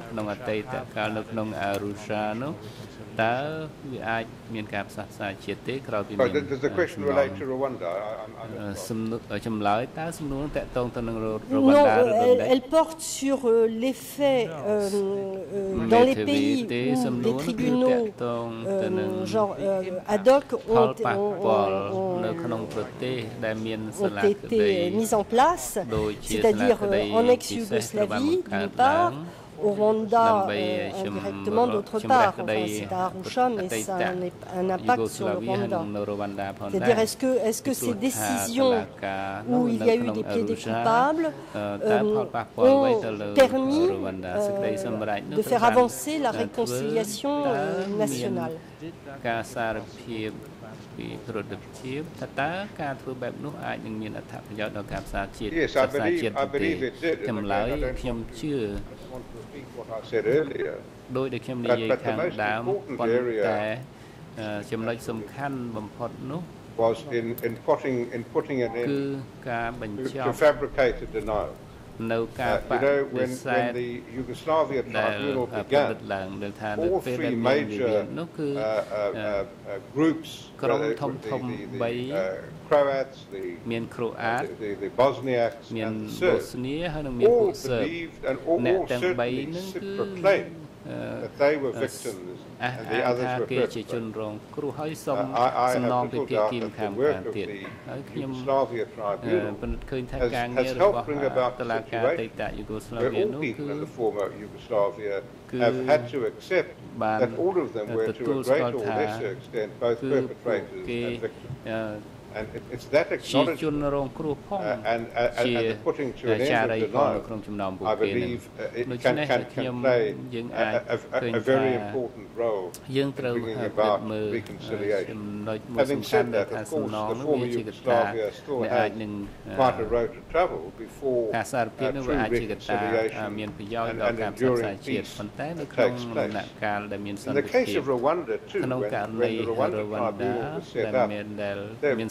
តើវាអាចមានការផ្សះផ្សាជាតិទេក្រោយពីមានសំណួរចម្លើយតើសំណួរតកតងទៅនឹងរវណ្ដាឬដុន Elle porte sur l'effet dans les pays où les tribunaux genre ad hoc ont, ont été mis en place, c'est-à-dire en ex-Yougoslavie d'une part, au Rwanda euh, indirectement d'autre part. Enfin, c'est à Arusha, mais ça a un, impact sur le Rwanda. C'est-à-dire, est-ce que, est que ces décisions où il y a eu des pieds coupables euh, ont permis euh, de faire avancer la réconciliation nationale ពីប្រតិភិបថាតើការធ្វើបែបនោះអាចនឹងមានអត្ថប្រយោជន៍ដល់ការផ្សារជាតិផ្សារជាតិទេចម្លើយខ្ញុំជឿ ដោយដែលខ្ញុំនិយាយខាងដើមប៉ុន្តែចំណុចសំខាន់បំផុតនោះ was in in putting in putting it in គឺការបញ្ចប់ to fabricate a denial នៅការបដិសេធ the Yugoslavia tribunal began ឡើងដែលថានៅពេលដែលមានវិវាទនោះគឺ groups ក្រុមធំធំ3 Croats the មានក្រូអាត the Bosniaks មានបូស្នីហើយនិងមានពួកសឺបអ្នកទាំង3ហ្នឹងគឺ that they were victims and the others were គេជាជនរងគ្រោះហើយសូមសំណងពីភាគីម្ខាងម្ខាងទៀតហើយខ្ញុំពិនិត្យឃើញថាការងាររបស់តុលាការអតីតយូហ្គោស្លាវីនោះគឺ ជាជនរងគ្រោះផងជាចារីផងនៅក្នុងចំណោមពួកគេនឹងដូច្នេះខ្ញុំយើងអាចឃើញថាយើងត្រូវពិនិត្យមើលចំណុចមួយសំខាន់ដែលថាសំណងនោះវាជាកត្តាដែលអាចនឹង travel before uh, true reconciliation and, and enduring peace takes place. In the case of Rwanda, too, when, when the Rwanda tribunal was set up, there,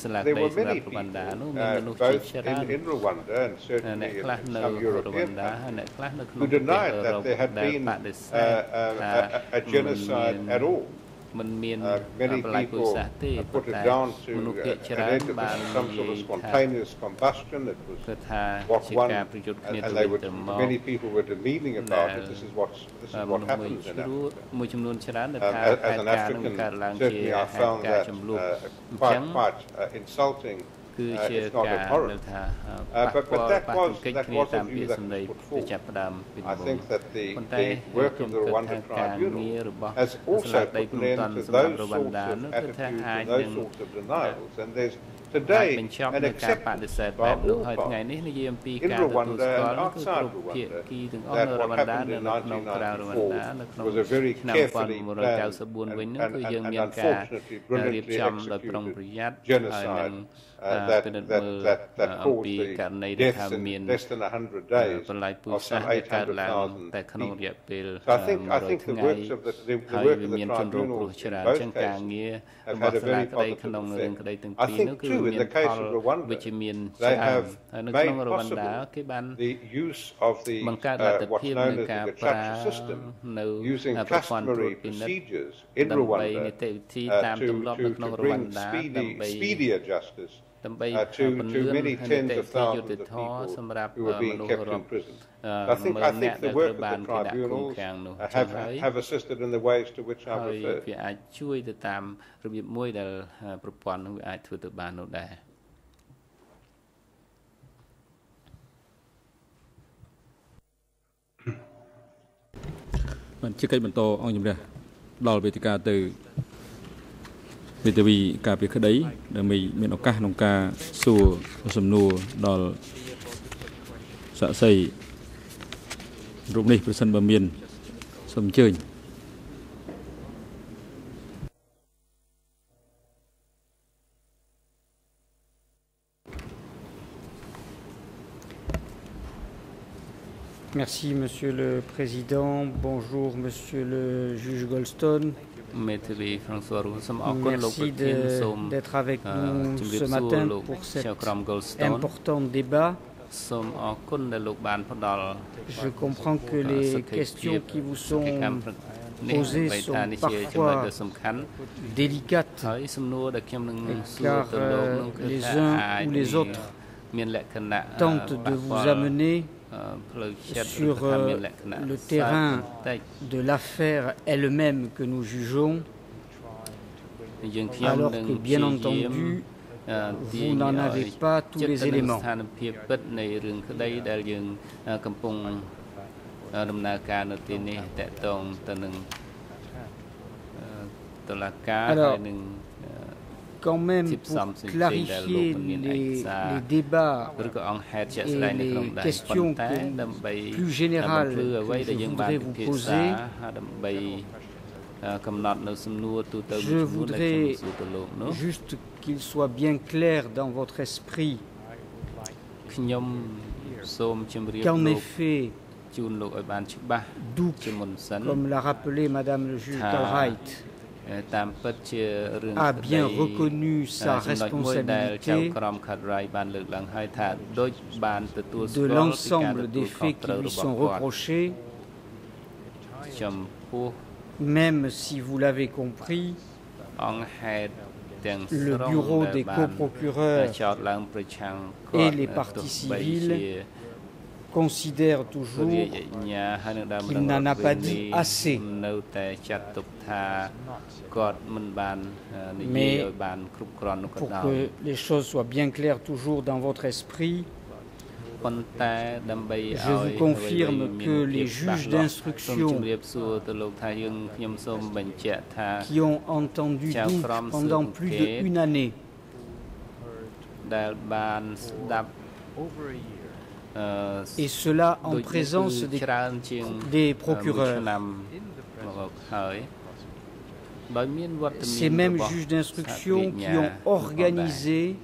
ស្លាកដីសម្រាប់រវណ្ដានោះមានមនុស្សជាច្រើនអ្នកខ្លះនៅរវណ្ដាហើយអ្នកខ្លះនៅក្នុងប្រទេសអឺរ៉ុបដែលបដិសេធថា មិនមានបលាយពុសាសទេតែមនុស្សភាគច្រើនបាននិយាយថាគឺថាជាការប្រយុទ្ធគ្នាទៅវិញទៅមក many people were demeaning about it this is what this is what happens in Africa មួយចំនួនច្រើនដែលថាហេតុការណ៍នឹងកើតឡើងជាហេតុការណ៍ចំនួនអញ្ចឹង insulting គឺជាការលើកថាប៉ះពាល់ប៉ះទង្គិចគ្នាតាមពាក្យសម្ដីពីចាប់ផ្ដើមពីដំបូងប៉ុន្តែខ្ញុំគិតថាការងាររបស់ស្លាកដីព្រំតន់សម្រាប់រវណ្ដានោះគឺថាអាចនឹងបញ្ចប់នៅការបដិសេធបែបនោះហើយថ្ងៃនេះនិយាយអំពីការទទួលស្គាល់គឺគ្រប់ភាគីទាំងអស់នៅរវណ្ដានៅក្នុងក្រៅរវណ្ដានៅក្នុងឆ្នាំ1994វិញនោះគឺយើងមានការរៀបចំដោយប្រុងប្រយ័ត្នហើយនឹង ពិនិត្យមើលអំពីករណីដែលថាមានបន្លាយពូជសាសន៍ដែលកើតឡើងតែក្នុងរយៈពេល100ថ្ងៃហើយវាមានជនរងគ្រោះច្រើនអញ្ចឹងការងាររបស់សាលាក្តីក្នុងរឿងក្តីទាំងពីរនោះគឺមានផលវិជ្ជមានច្រើនហើយនៅក្នុងរវណ្ដាគេបានបង្កើតលទ្ធភាពនៃការប្រើនៅប្រព័ន្ធត្រួតពិនិត្យដើម្បីនីតិវិធីតាមទម្លាប់នៅក្នុងរវណ្ដាដើម្បី ដើម្បីពន្លឿននីតិវិធីយុត្តិធម៌សម្រាប់មនុស្សរាប់ I think I think the work of the tribunals have have assisted in the ways to which I referred វាអាចជួយទៅតាមរបៀបមួយដែលប្រព័ន្ធនឹងវាអាចធ្វើទៅបាននោះដែរបានជាកិច្ចបន្តអង្គជំរះដល់វេទិកាទៅ មេធាវីការពីក្តីដើម្បីមានឱកាសក្នុងការសួរសំណួរដល់សាក់សីរូបនេះប្រសិនបើមានសូមអញ្ជើញ Merci, Monsieur le Président. Bonjour, Monsieur le juge Goldstone. Merci d'être avec nous ce matin pour cet important débat. Je comprends que les questions qui vous sont posées sont parfois délicates, car euh, les uns ou les autres tentent de vous amener sur euh, le terrain de l'affaire elle-même que nous jugeons, alors que bien entendu, vous n'en avez pas tous les éléments. ដំ quand même pour clarifier les, les débats et les questions plus générales que je voudrais vous poser, je voudrais juste qu'il soit bien clair dans votre esprit. Qu'en effet, comme l'a rappelé Madame le juge Galreit, a bien reconnu sa responsabilité de l'ensemble des faits qui lui sont reprochés, même si vous l'avez compris, le bureau des coprocureurs et les partis civils considère toujours qu'il n'en a pas dit assez. Mais pour que les choses soient bien claires toujours dans votre esprit, je vous confirme que les juges d'instruction qui ont entendu pendant plus d'une année et cela en présence des, des procureurs. Ces mêmes juges d'instruction qui ont organisé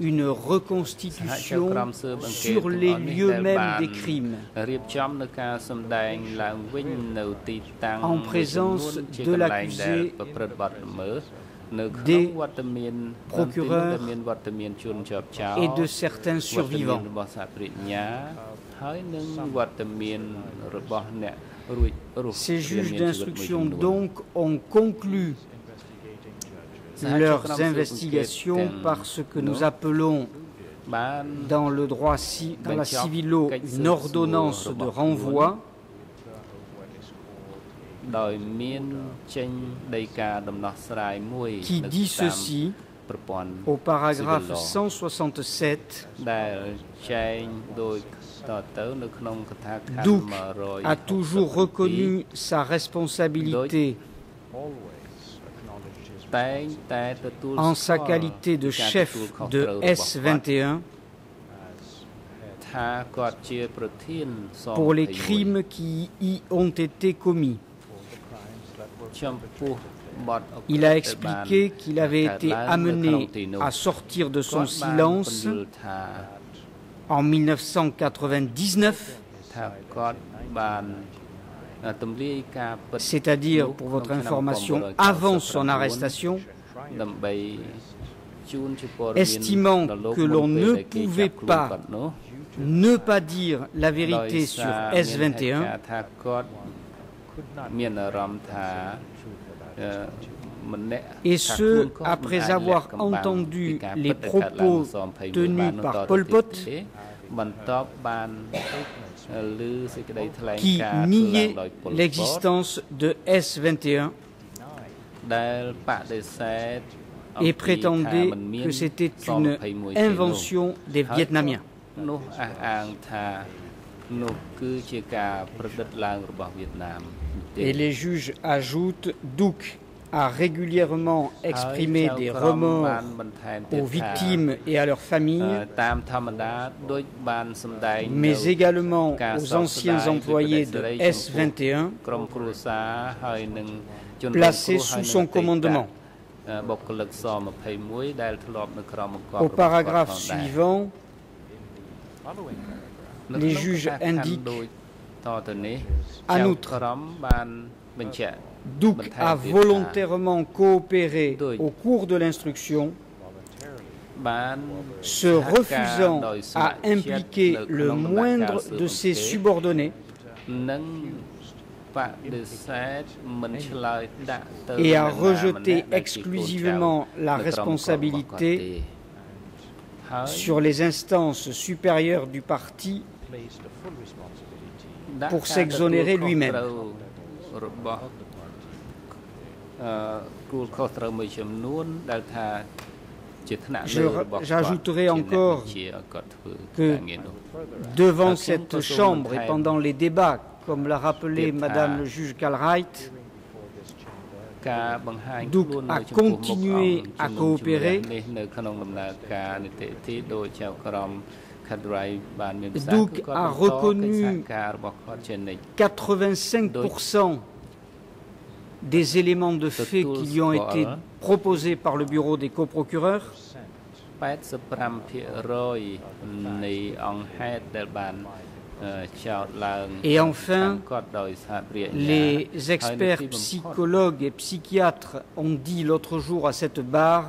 une reconstitution sur les lieux mêmes des crimes. En présence de l'accusé des procureurs et de certains survivants. Ces juges d'instruction donc ont conclu leurs investigations par ce que nous appelons dans le droit dans la civilo une ordonnance de renvoi qui dit ceci au paragraphe 167 Douk a toujours reconnu sa responsabilité. En sa qualité de chef de S21 pour les crimes qui y ont été commis. Il a expliqué qu'il avait été amené à sortir de son silence en 1999, c'est-à-dire, pour votre information, avant son arrestation, estimant que l'on ne pouvait pas ne pas dire la vérité sur S21, et ce, après avoir entendu les propos tenus par Pol Pot, qui niait l'existence de S-21 et prétendait que c'était une invention des Vietnamiens. Et les juges ajoutent Douk a régulièrement exprimé des remords aux victimes et à leurs familles, mais également aux anciens employés de S21 placés sous son commandement. Au paragraphe suivant, les juges indiquent En outre, Douk a volontairement coopéré au cours de l'instruction, se refusant à impliquer le moindre de ses subordonnés. Et à rejeter exclusivement la responsabilité sur les instances supérieures du parti pour s'exonérer lui-même. J'ajouterai encore que devant cette chambre et pendant les débats, comme l'a rappelé Madame le juge Galwright, Douk a continué à coopérer. Douk a reconnu 85% des éléments de fait qui lui ont été proposés par le bureau des coprocureurs. Et enfin, les experts psychologues et psychiatres ont dit l'autre jour à cette barre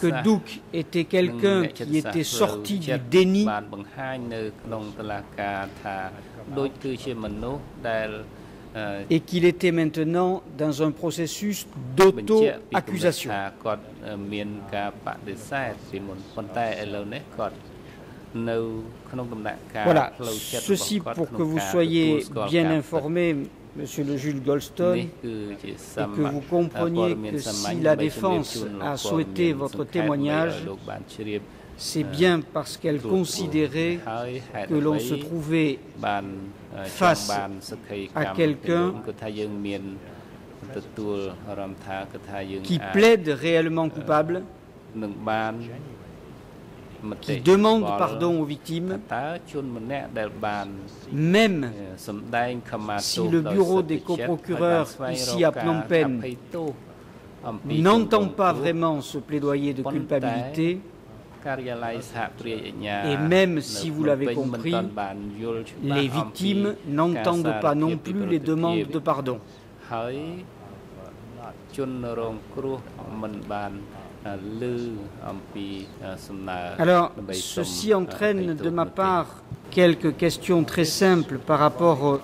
que Douk était quelqu'un qui était sorti du déni. Et qu'il était maintenant dans un processus d'auto-accusation. Voilà, ceci pour que vous soyez bien informés, Monsieur le juge Goldstone, et que vous compreniez que si la défense a souhaité votre témoignage, c'est bien parce qu'elle considérait que l'on se trouvait face à quelqu'un qui plaide réellement coupable, qui demande pardon aux victimes, même si le bureau des coprocureurs ici à Phnom Penh n'entend pas vraiment ce plaidoyer de culpabilité, et même si vous l'avez compris, les victimes n'entendent pas non plus les demandes de pardon. Alors, ceci entraîne de ma part quelques questions très simples par rapport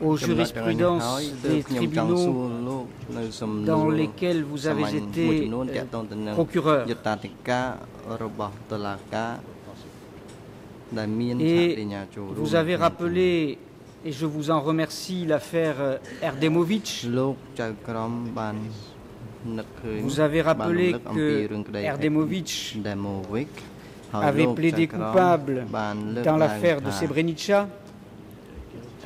aux jurisprudences des tribunaux dans lesquels vous avez été procureur. Et vous avez rappelé, et je vous en remercie, l'affaire Erdemovitch. Vous avez rappelé que Erdemovitch avait plaidé coupable dans l'affaire de Srebrenica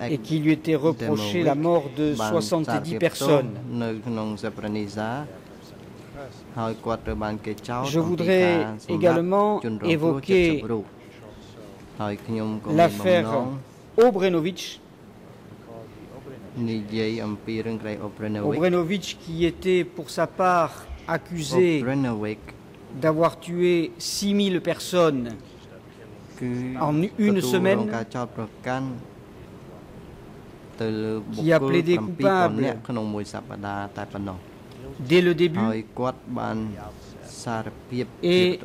et qu'il lui était reproché la mort de 70 personnes. Je voudrais également évoquer l'affaire Obrenovitch. Obrenovitch qui était pour sa part accusé d'avoir tué 6000 personnes en une semaine, qui a plaidé coupable. dès le début. Et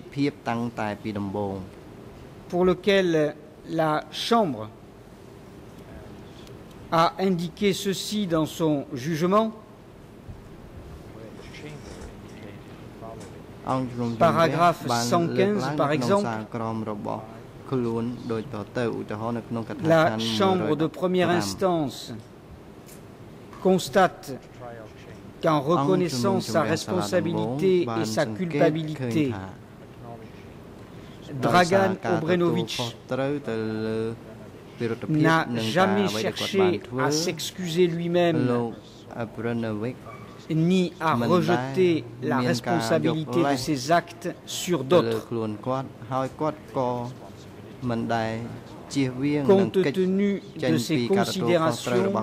pour lequel la Chambre a indiqué ceci dans son jugement. Paragraphe 115 par exemple. La Chambre de première instance constate qu'en reconnaissant sa responsabilité et sa culpabilité, Dragan Obrenovic n'a jamais cherché à s'excuser lui-même ni à rejeter la responsabilité de ses actes sur d'autres. Compte tenu de ces considérations,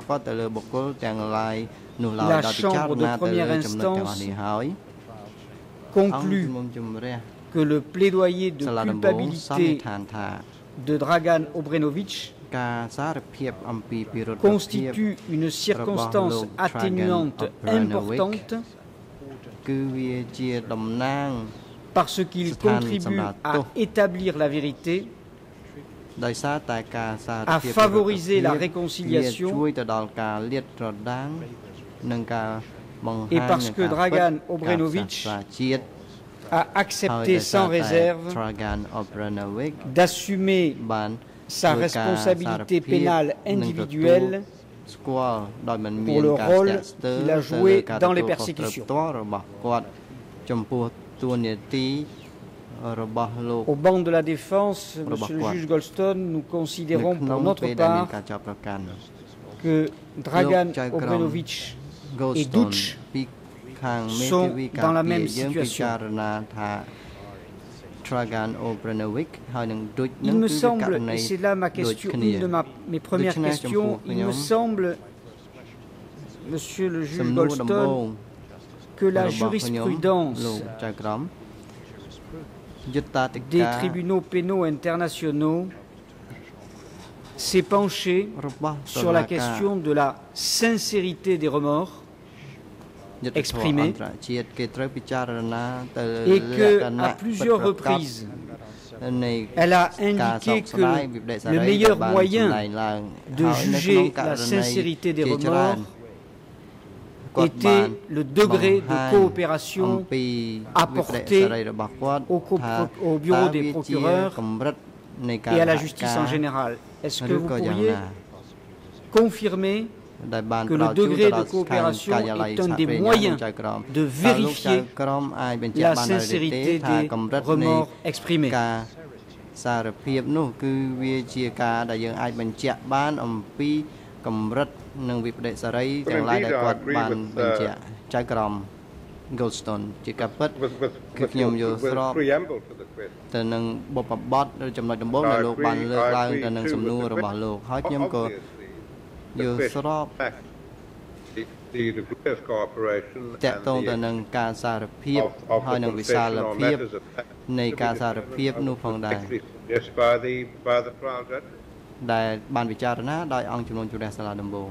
la Chambre de première instance conclut que le plaidoyer de culpabilité de Dragan Obrenovic constitue une circonstance atténuante importante parce qu'il contribue à établir la vérité, à favoriser la réconciliation et parce que Dragan Obrenovic a accepté sans réserve d'assumer sa responsabilité pénale individuelle pour le rôle qu'il a joué dans les persécutions. Au banc de la défense, Monsieur le juge Goldstone, nous considérons pour notre part que Dragan Obrenovic et Duch sont dans la même situation. Il me semble, et c'est là ma question, une de ma, mes premières questions, il me semble, Monsieur le juge Goldstone, que la jurisprudence des tribunaux pénaux internationaux s'est penchée sur la question de la sincérité des remords exprimés et que à plusieurs reprises elle a indiqué que le meilleur moyen de juger la sincérité des remords était le degré de coopération apporté au, au bureau des procureurs et à la justice en général. Est-ce que vous pourriez confirmer que le degré de coopération est un des moyens de vérifier la sincérité des remords exprimés សារភាពនោះគឺវាជាការដែលយើងអាចបញ្ជាក់បានអំពីកម្រិតនិងវិបដិសារីទាំងឡាយដែលគាត់បានបញ្ជាក់ចៅក្រម Goldstone ជាការពិតគឺខ្ញុំយល់ស្របទៅនឹងបុព្វបត្តិឬចំណុចដំបូងដែលលោកបានលើកឡើងទៅនឹងសំណួររបស់លោកហើយខ្ញុំក៏ យល់ស្របតកតងទៅនឹងការសារភាពហើយនឹងវិសាលភាពនៃការសារភាពនោះផងដែរដែលបានពិចារណាដោយអង្គជំនុំជម្រះសាលាដំបូង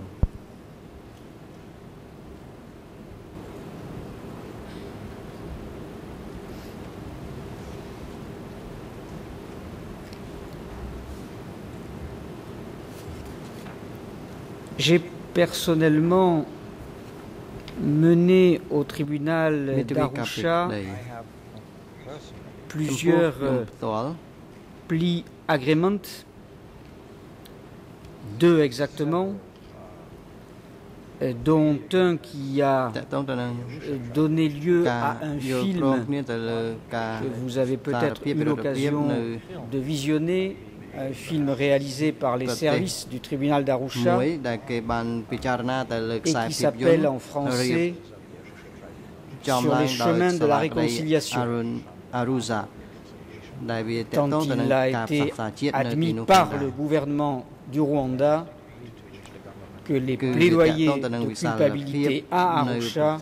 J'ai personnellement mené au tribunal d'Arusha plusieurs plis agréments, deux exactement, dont un qui a donné lieu à un film que vous avez peut-être eu l'occasion de visionner un film réalisé par les services du tribunal d'Arusha et qui s'appelle en français Sur les chemins de la réconciliation. Tant il a été admis par le gouvernement du Rwanda que les plaidoyers de culpabilité à Arusha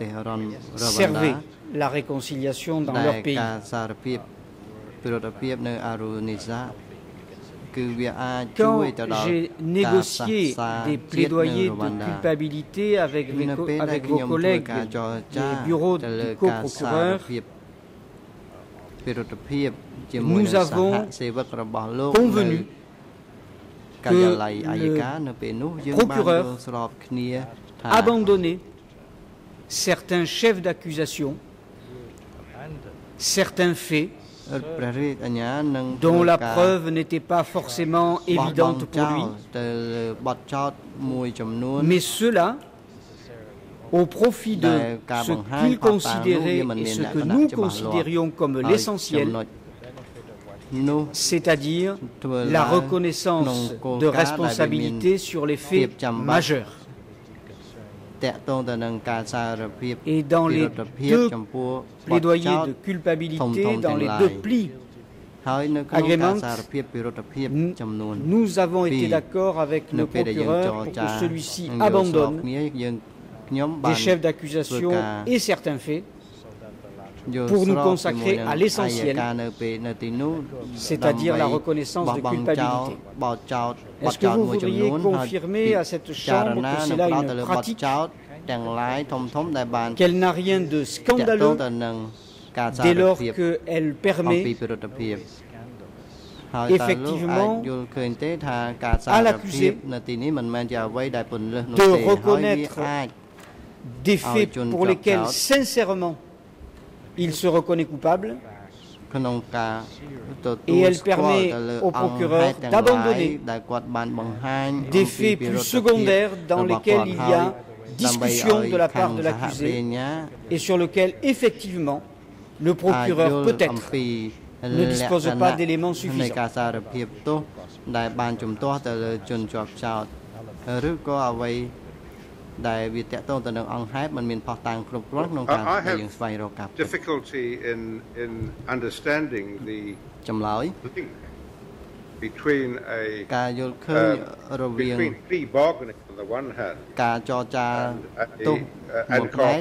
servaient la réconciliation dans leur pays. Quand j'ai négocié des plaidoyers de culpabilité avec, avec vos collègues du bureau du co-procureur, nous avons convenu que le procureur abandonnait certains chefs d'accusation, certains faits dont la preuve n'était pas forcément évidente pour lui, mais cela au profit de ce qu'il considérait et ce que nous considérions comme l'essentiel, c'est-à-dire la reconnaissance de responsabilité sur les faits majeurs. Et dans les plaidoyers de culpabilité dans les deux plis Nous avons été d'accord avec le procureur pour que celui-ci abandonne des chefs d'accusation et certains faits pour nous consacrer à l'essentiel, c'est-à-dire la reconnaissance de culpabilité. Est-ce que vous voudriez confirmer à cette Chambre que c'est là une pratique qu'elle n'a rien de scandaleux dès lors qu'elle permet effectivement à l'accusé de reconnaître des faits pour lesquels sincèrement il se reconnaît coupable et elle permet au procureur d'abandonner des faits plus secondaires dans lesquels il y a discussion de la part de l'accusé et sur lequel effectivement le procureur peut-être ne dispose pas d'éléments suffisants. ដែលវាតកតងទៅនឹងអង្គហេតុมันមានផុសតាងគ្រប់គ្រាន់ក្នុងការដែលយើងស្វែងរកការ difficulty in in understanding the ចម្លើយ between a ការយល់ឃើញរវាង plea bargaining on the one hand ការចរចាទោសមួយផ្នែក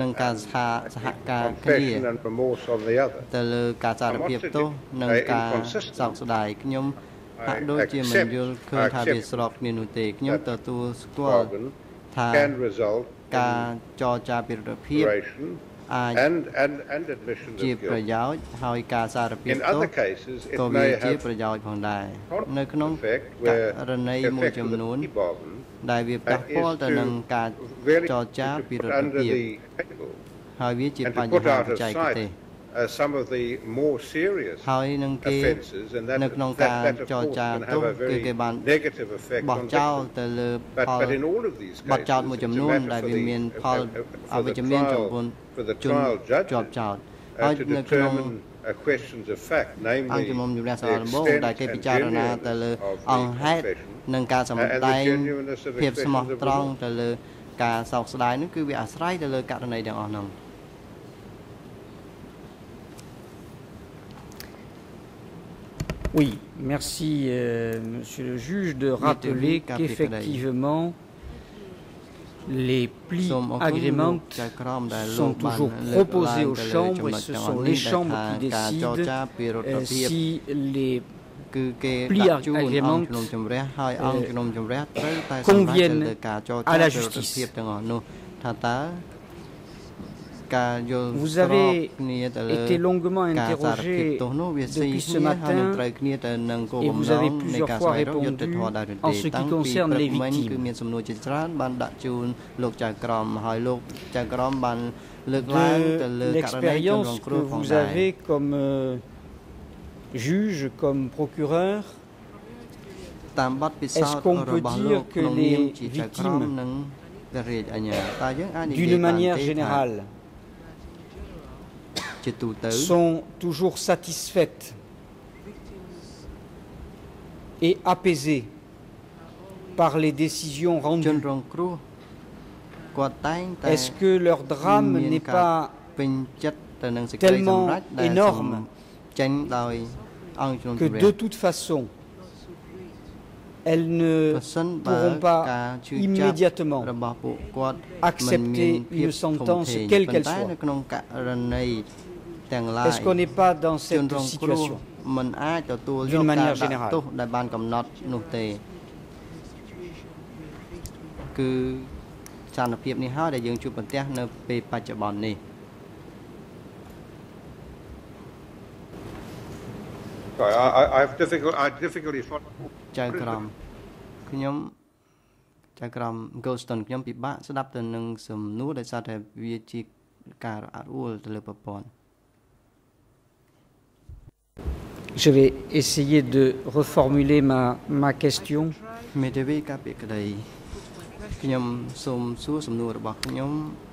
និងការសហសហការគ្នាទៅលើការសារភាពទោសនិងការសោកស្ដាយខ្ញុំហាក់ដូចជាមិនយល់ឃើញថាវាស្របគ្នានោះទេខ្ញុំទទួលស្គាល់ ថាការចរចាពិរុទ្ធភាពអាចជាប្រយោជន៍ហើយការសារភាពទោសក៏វាជាប្រយោជន៍ផងដែរនៅក្នុងករណីមួយចំនួនដែលវាប៉ះពាល់ទៅនឹងការចរចាពិរុទ្ធភាពហើយវាជាបញ្ហាបច្ចេកទេស uh, some of the more serious ហើយនឹងគេនៅក្នុងការចរចាទោសគឺគេបានបោះចោលទៅលើផលបោះចោលមួយចំនួនដែលវាមានផលអវិជ្ជមានចំពោះជនជាប់ចោលហើយនៅក្នុង questions of fact namely អង្គជំនុំជម្រះសារដំបូងដែលគេពិចារណាទៅលើអង្គហេតុនិងការសម្ដែងភាពស្មោះត្រង់ទៅលើការសោកស្ដាយនោះគឺវាអាស្រ័យទៅលើករណីទាំងអស់នោះ Oui, merci euh, Monsieur le juge de rappeler qu'effectivement les plis agréments sont toujours proposés aux chambres et ce sont les chambres qui décident euh, si les plis agréments euh, conviennent à la justice. Vous avez été longuement interrogé depuis ce matin. et vous avez plusieurs fois répondu en ce qui concerne les victimes. De l'expérience que vous avez comme euh, juge, comme procureur, est-ce qu'on peut dire que les victimes, d'une manière générale, sont toujours satisfaites et apaisées par les décisions rendues. Est-ce que leur drame n'est pas tellement énorme que de toute façon, elles ne pourront pas immédiatement accepter une sentence quelle qu'elle soit est-ce qu'on n'est pas dans cette situation d'une manière générale គឺស្ថានភាពនេះហើយដែលយើងជួបប្រទះនៅពេលបច្ចុប្បន្ននេះ I I have difficult I difficulty ចៅក្រមខ្ញុំចៅក្រម Goldstone ខ្ញុំពិបាកស្ដាប់ទៅនឹងសំណួរដោយសារតែវាជាការរអាក់រអួលទៅលើប្រព័ន្ធ Je vais essayer de reformuler ma, ma question.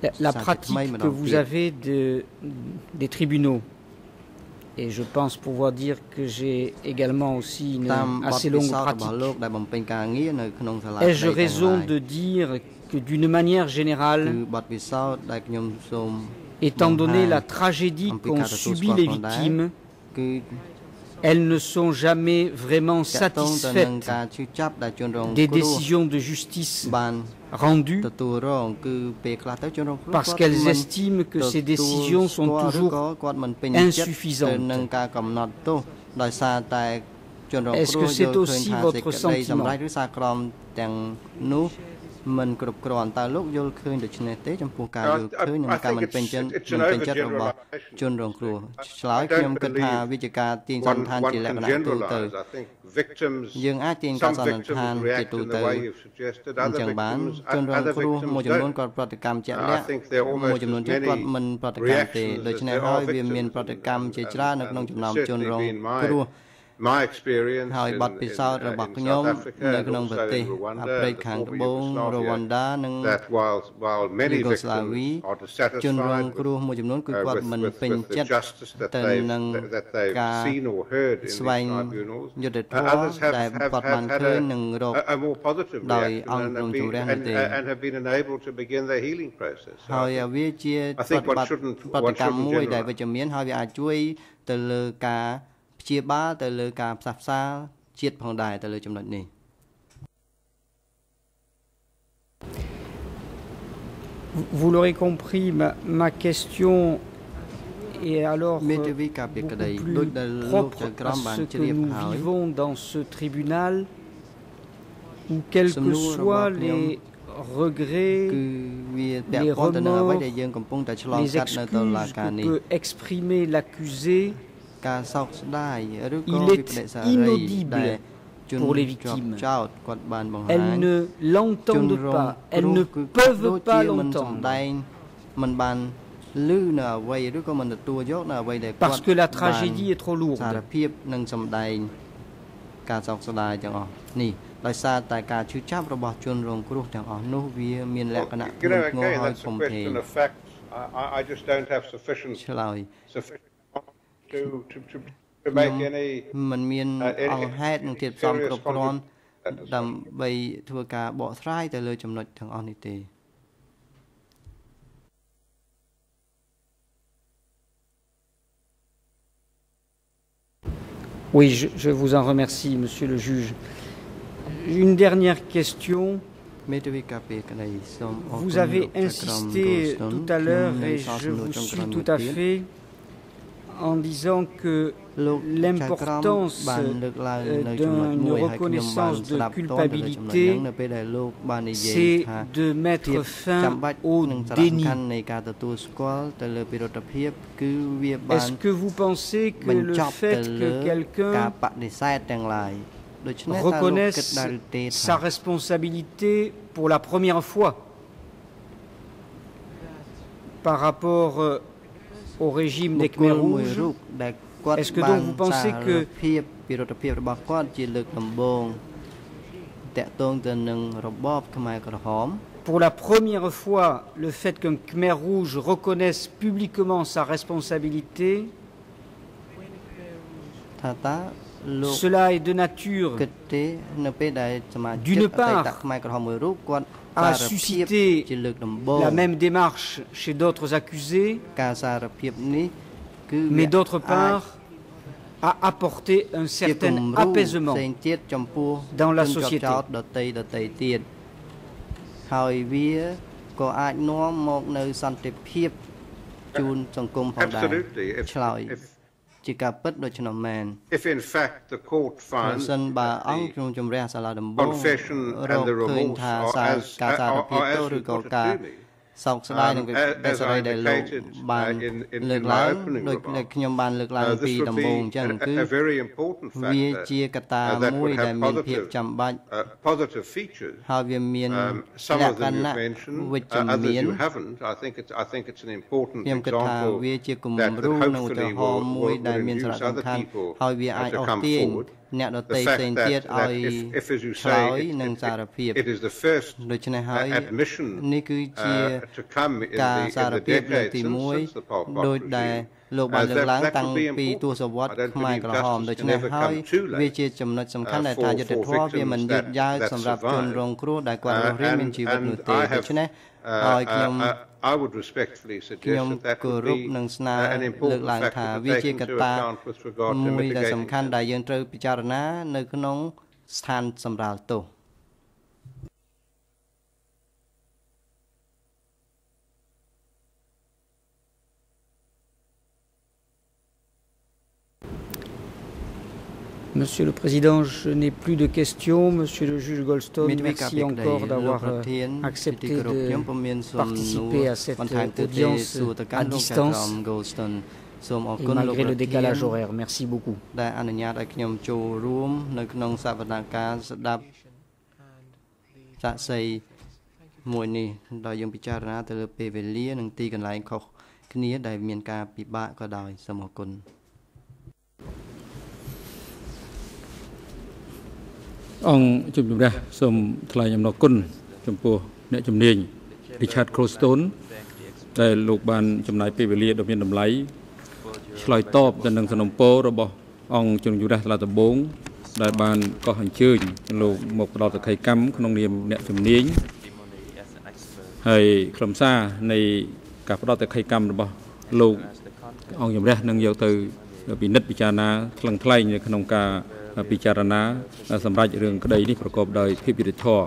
La, la pratique que vous avez de, des tribunaux, et je pense pouvoir dire que j'ai également aussi une assez longue pratique. Ai-je raison de dire que d'une manière générale, étant donné la tragédie qu'ont subi les victimes, elles ne sont jamais vraiment satisfaites des décisions de justice rendues parce qu'elles estiment que ces décisions sont toujours insuffisantes. Est-ce que c'est aussi votre sentiment? មិនគ្រប់គ្រាន់តើលោកយល់ឃើញដូច្នេះទេចំពោះការយល់ឃើញនិងការមិនពេញចិត្តមិនពេញចិត្តរបស់ជនរងគ្រោះឆ្លើយខ្ញុំគិតថាវិជ្ជការទាញសន្និដ្ឋានជាលក្ខណៈទូទៅយើងអាចទាញការសន្និដ្ឋានជាទូទៅអញ្ចឹងបានជនរងគ្រោះមួយចំនួនគាត់ប្រតិកម្មជាក់លាក់មួយចំនួនទៀតគាត់មិនប្រតិកម្មទេដូច្នេះហើយវាមានប្រតិកម្មជាច្រើននៅក្នុងចំណោមជនរងគ្រោះ ហើយបទពិសោធន៍របស់ខ្ញុំនៅក្នុងប្រទេសអាហ្វ្រិកខាងត្បូងរវ៉ាន់ដានិងយូហ្គោស្លាវីជនរងគ្រោះមួយចំនួនគឺគាត់មិនពេញចិត្តទៅនឹងការស្វែងយុត្តិធម៌ដែលគាត់បានឃើញនិងរកដោយអង្គក្នុងជំរះនេះទេហើយវាជាប្រតិបត្តិប្រតិកម្មមួយដែលវិជ្ជមានហើយវាអាចជួយទៅលើការ ព្យាបាលទៅលើការផ្សះផ្សាជាតិផងដែរទៅលើចំណុចនេះ Vous l'aurez compris, ma, ma question est alors propre à ce que nous vivons dans ce tribunal où quels que soient les regrets, les remords, les excuses que peut exprimer l'accusé, il est inaudible pour les victimes. Elles ne l'entendent pas, elles ne peuvent pas l'entendre. Parce que la tragédie est trop lourde. to to to to make any มันមានអង្គហេតុនិងធាតុផ្សំគ្រប់គ្រាន់ដើម្បីធ្វើការបកស្រាយទៅលើចំណុចទាំងអស់នេះទេ Oui, je, je, vous en remercie, monsieur le juge. Une dernière question. Vous avez insisté tout à l'heure, et je vous suis tout à fait, en disant que l'importance d'une reconnaissance de culpabilité, c'est de mettre fin au déni. Est-ce que vous pensez que le fait que quelqu'un reconnaisse sa responsabilité pour la première fois par rapport au régime des Khmer Rouges. Est-ce que donc vous pensez que pour la première fois, le fait qu'un Khmer Rouge reconnaisse publiquement sa responsabilité, cela est de nature, d'une part, a suscité la même démarche chez d'autres accusés, mais d'autre part a apporté un certain apaisement dans la société. ជូនសង្គមផងដែរឆ្លើយជាការពិតដូច្នោះមែន If in fact the court finds សិនបើអង្គក្នុងជំរះសាលាដំបងរកឃើញថាសារការសារភាពទោសឬក៏ការ សោកស្ដាយនឹងដែលសេរីដែលលោកបានលើកឡើងដូចដែលខ្ញុំបានលើកឡើងពីដំបូងអញ្ចឹងគឺវាជាកត្តាមួយដែលមានភាពចាំបាច់ហើយវាមានលក្ខណៈវិជ្ជមានខ្ញុំគិតថាវាជាគំរូនិងឧទាហរណ៍មួយដែលមានសារៈសំខាន់ហើយវាអាចអស់ទាញ អ្នកដតីផ្សេងទៀតឲ្យឆ្លើយនឹងសារភាពដូច្នេះហើយនេះគឺជាការសារភាពលើកទី1ដោយដែលលោកបានលើកឡើងតាំងពីទសវត្សរ៍ខ្មែរក្រហមដូច្នេះហើយវាជាចំណុចសំខាន់ដែលថាយុទ្ធធម៌វាមិនយឺតយ៉ាវសម្រាប់ជនរងគ្រោះដែលគាត់រស់រានមានជីវិតនោះទេដូច្នេះហើយខ្ញុំ I would respectfully ខ្ញុំគោរពនិងស្នើលើកឡើងថាវាជាកត្តាមួយដែលសំខាន់ដែលយើងត្រូវពិចារណានៅក្នុងស្ថានសម្រាលទោស Monsieur le Président, je n'ai plus de questions. Monsieur le juge Goldstone, merci encore d'avoir accepté de participer à cette audience à distance et malgré le décalage horaire. Merci beaucoup. អនុញ្ញាតឲ្យខ្ញុំចូលរួមនៅក្នុងសវនកម្មស្ដាប់សាក់សីមួយនេះដោយយើងពិចារណាទៅលើពេលវេលានិងទីកន្លែងខុសគ្នាដែលមានការពិបាកក៏ដោយសូមអរគុណអង្គជំរះសូមថ្លែងអំណរគុណចំពោះអ្នកជំនាញ Richard Crowstone ដែលលោកបានចំណាយពេលវេលាដ៏មានតម្លៃឆ្លើយតបទៅនឹងសំណពររបស់អង្គជំរះថ្លាដំបងដែលបានកោះអញ្ជើញលោកមកផ្ដល់សក្ខីកម្មក្នុងនាមអ្នកជំនាញហើយខ្លឹមសារនៃការផ្ដល់សក្ខីកម្មរបស់លោកអង្គជំរះនឹងយកទៅពិនិត្យពិចារណាថ្លឹងថ្លែងនៅក្នុងការ ពិចារណាសម្រាប់រឿងក្តីនេះប្រកបដោយភាពយុត្តិធម៌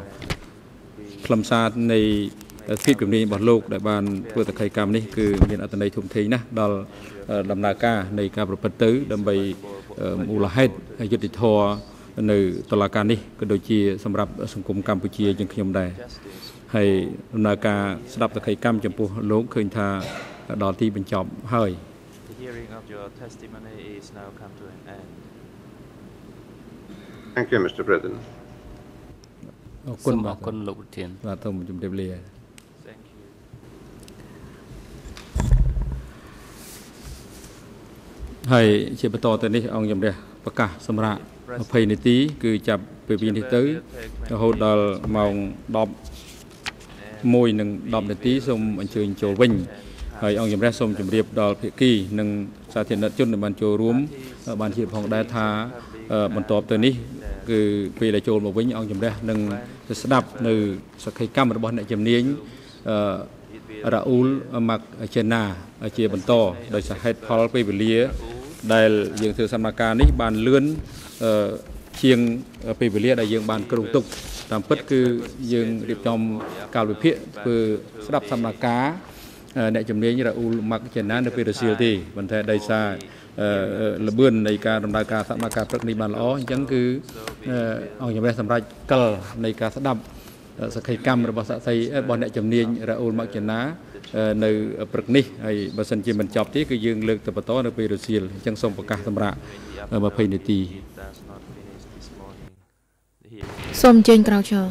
ខ្លឹមសារនៃភាពជំនាញរបស់លោកដែលបានធ្វើតក្កកម្មនេះគឺមានអត្ថន័យធំធេងណាស់ដល់ដំណើរការនៃការប្រព្រឹត្តទៅ ដើម្បីមូលហេតុយុត្តិធម៌នៅតុលាការនេះក៏ដូចជាសម្រាប់សង្គមកម្ពុជាយើងខ្ញុំដែរហើយដំណើរការស្ដាប់តក្កកម្មចំពោះលោកឃើញថាដល់ទីបញ្ចប់ហើយ The hearing of your testimony is now come to an end Thank you Mr President អរគុណអរគុណលោកប្រធានបាទសូមជម្រាបលាហើយជាបន្តទៅនេះអង្គជំរះប្រកាសសម្រាប់20នាទី គឺចាប់ពីពីនេះទៅរហូតដល់ម៉ោង10 1និង10នាទីសូមអញ្ជើញចូលវិញហើយអង្គជំរះសូមជម្រាបដល់ភាគីនិងសាធារណជនដែលបានចូលរួមបានជាផងដែរថាបន្ទាប់ទៅនេះ គឺពេលដែលចូលមកវិញអង្គជំរះនឹងស្ដាប់នៅសក្ខីកម្មរបស់អ្នកជំនាញរ៉ាអ៊ូលម៉ាក់ជេណាជាបន្តដោយសហេតុផលពេលវេលា ដែលយើងធ្វើសកម្មភាពនេះបានលឿនជាងពេលវេលាដែលយើងបានគ្រោងទុកតាមពិតគឺយើងរៀបចំកាលវិភាគធ្វើស្ដាប់សកម្មភាពអ្នកជំនាញរ៉ាអ៊ូលម៉ាក់ជេណានៅពេលរសៀលទេប៉ុន្តែដោយសារ លបឿននៃការដំណើរការសកម្មភាពព្រឹកនេះបានល្អអញ្ចឹងគឺអង្គជំរះសម្រាប់កិលនៃការស្ដាប់សក្ខីកម្មរបស់សាក់សីរបស់អ្នកជំនាញរ៉ាអ៊ូលម៉ាក់ជណានៅព្រឹកនេះហើយបើសិនជាមិនចប់ទេគឺយើងលើកទៅបន្តនៅពេលរសៀលអញ្ចឹងសូមប្រកាសសម្រាប់20នាទីសូមអញ្ជើញក្រោកឈរ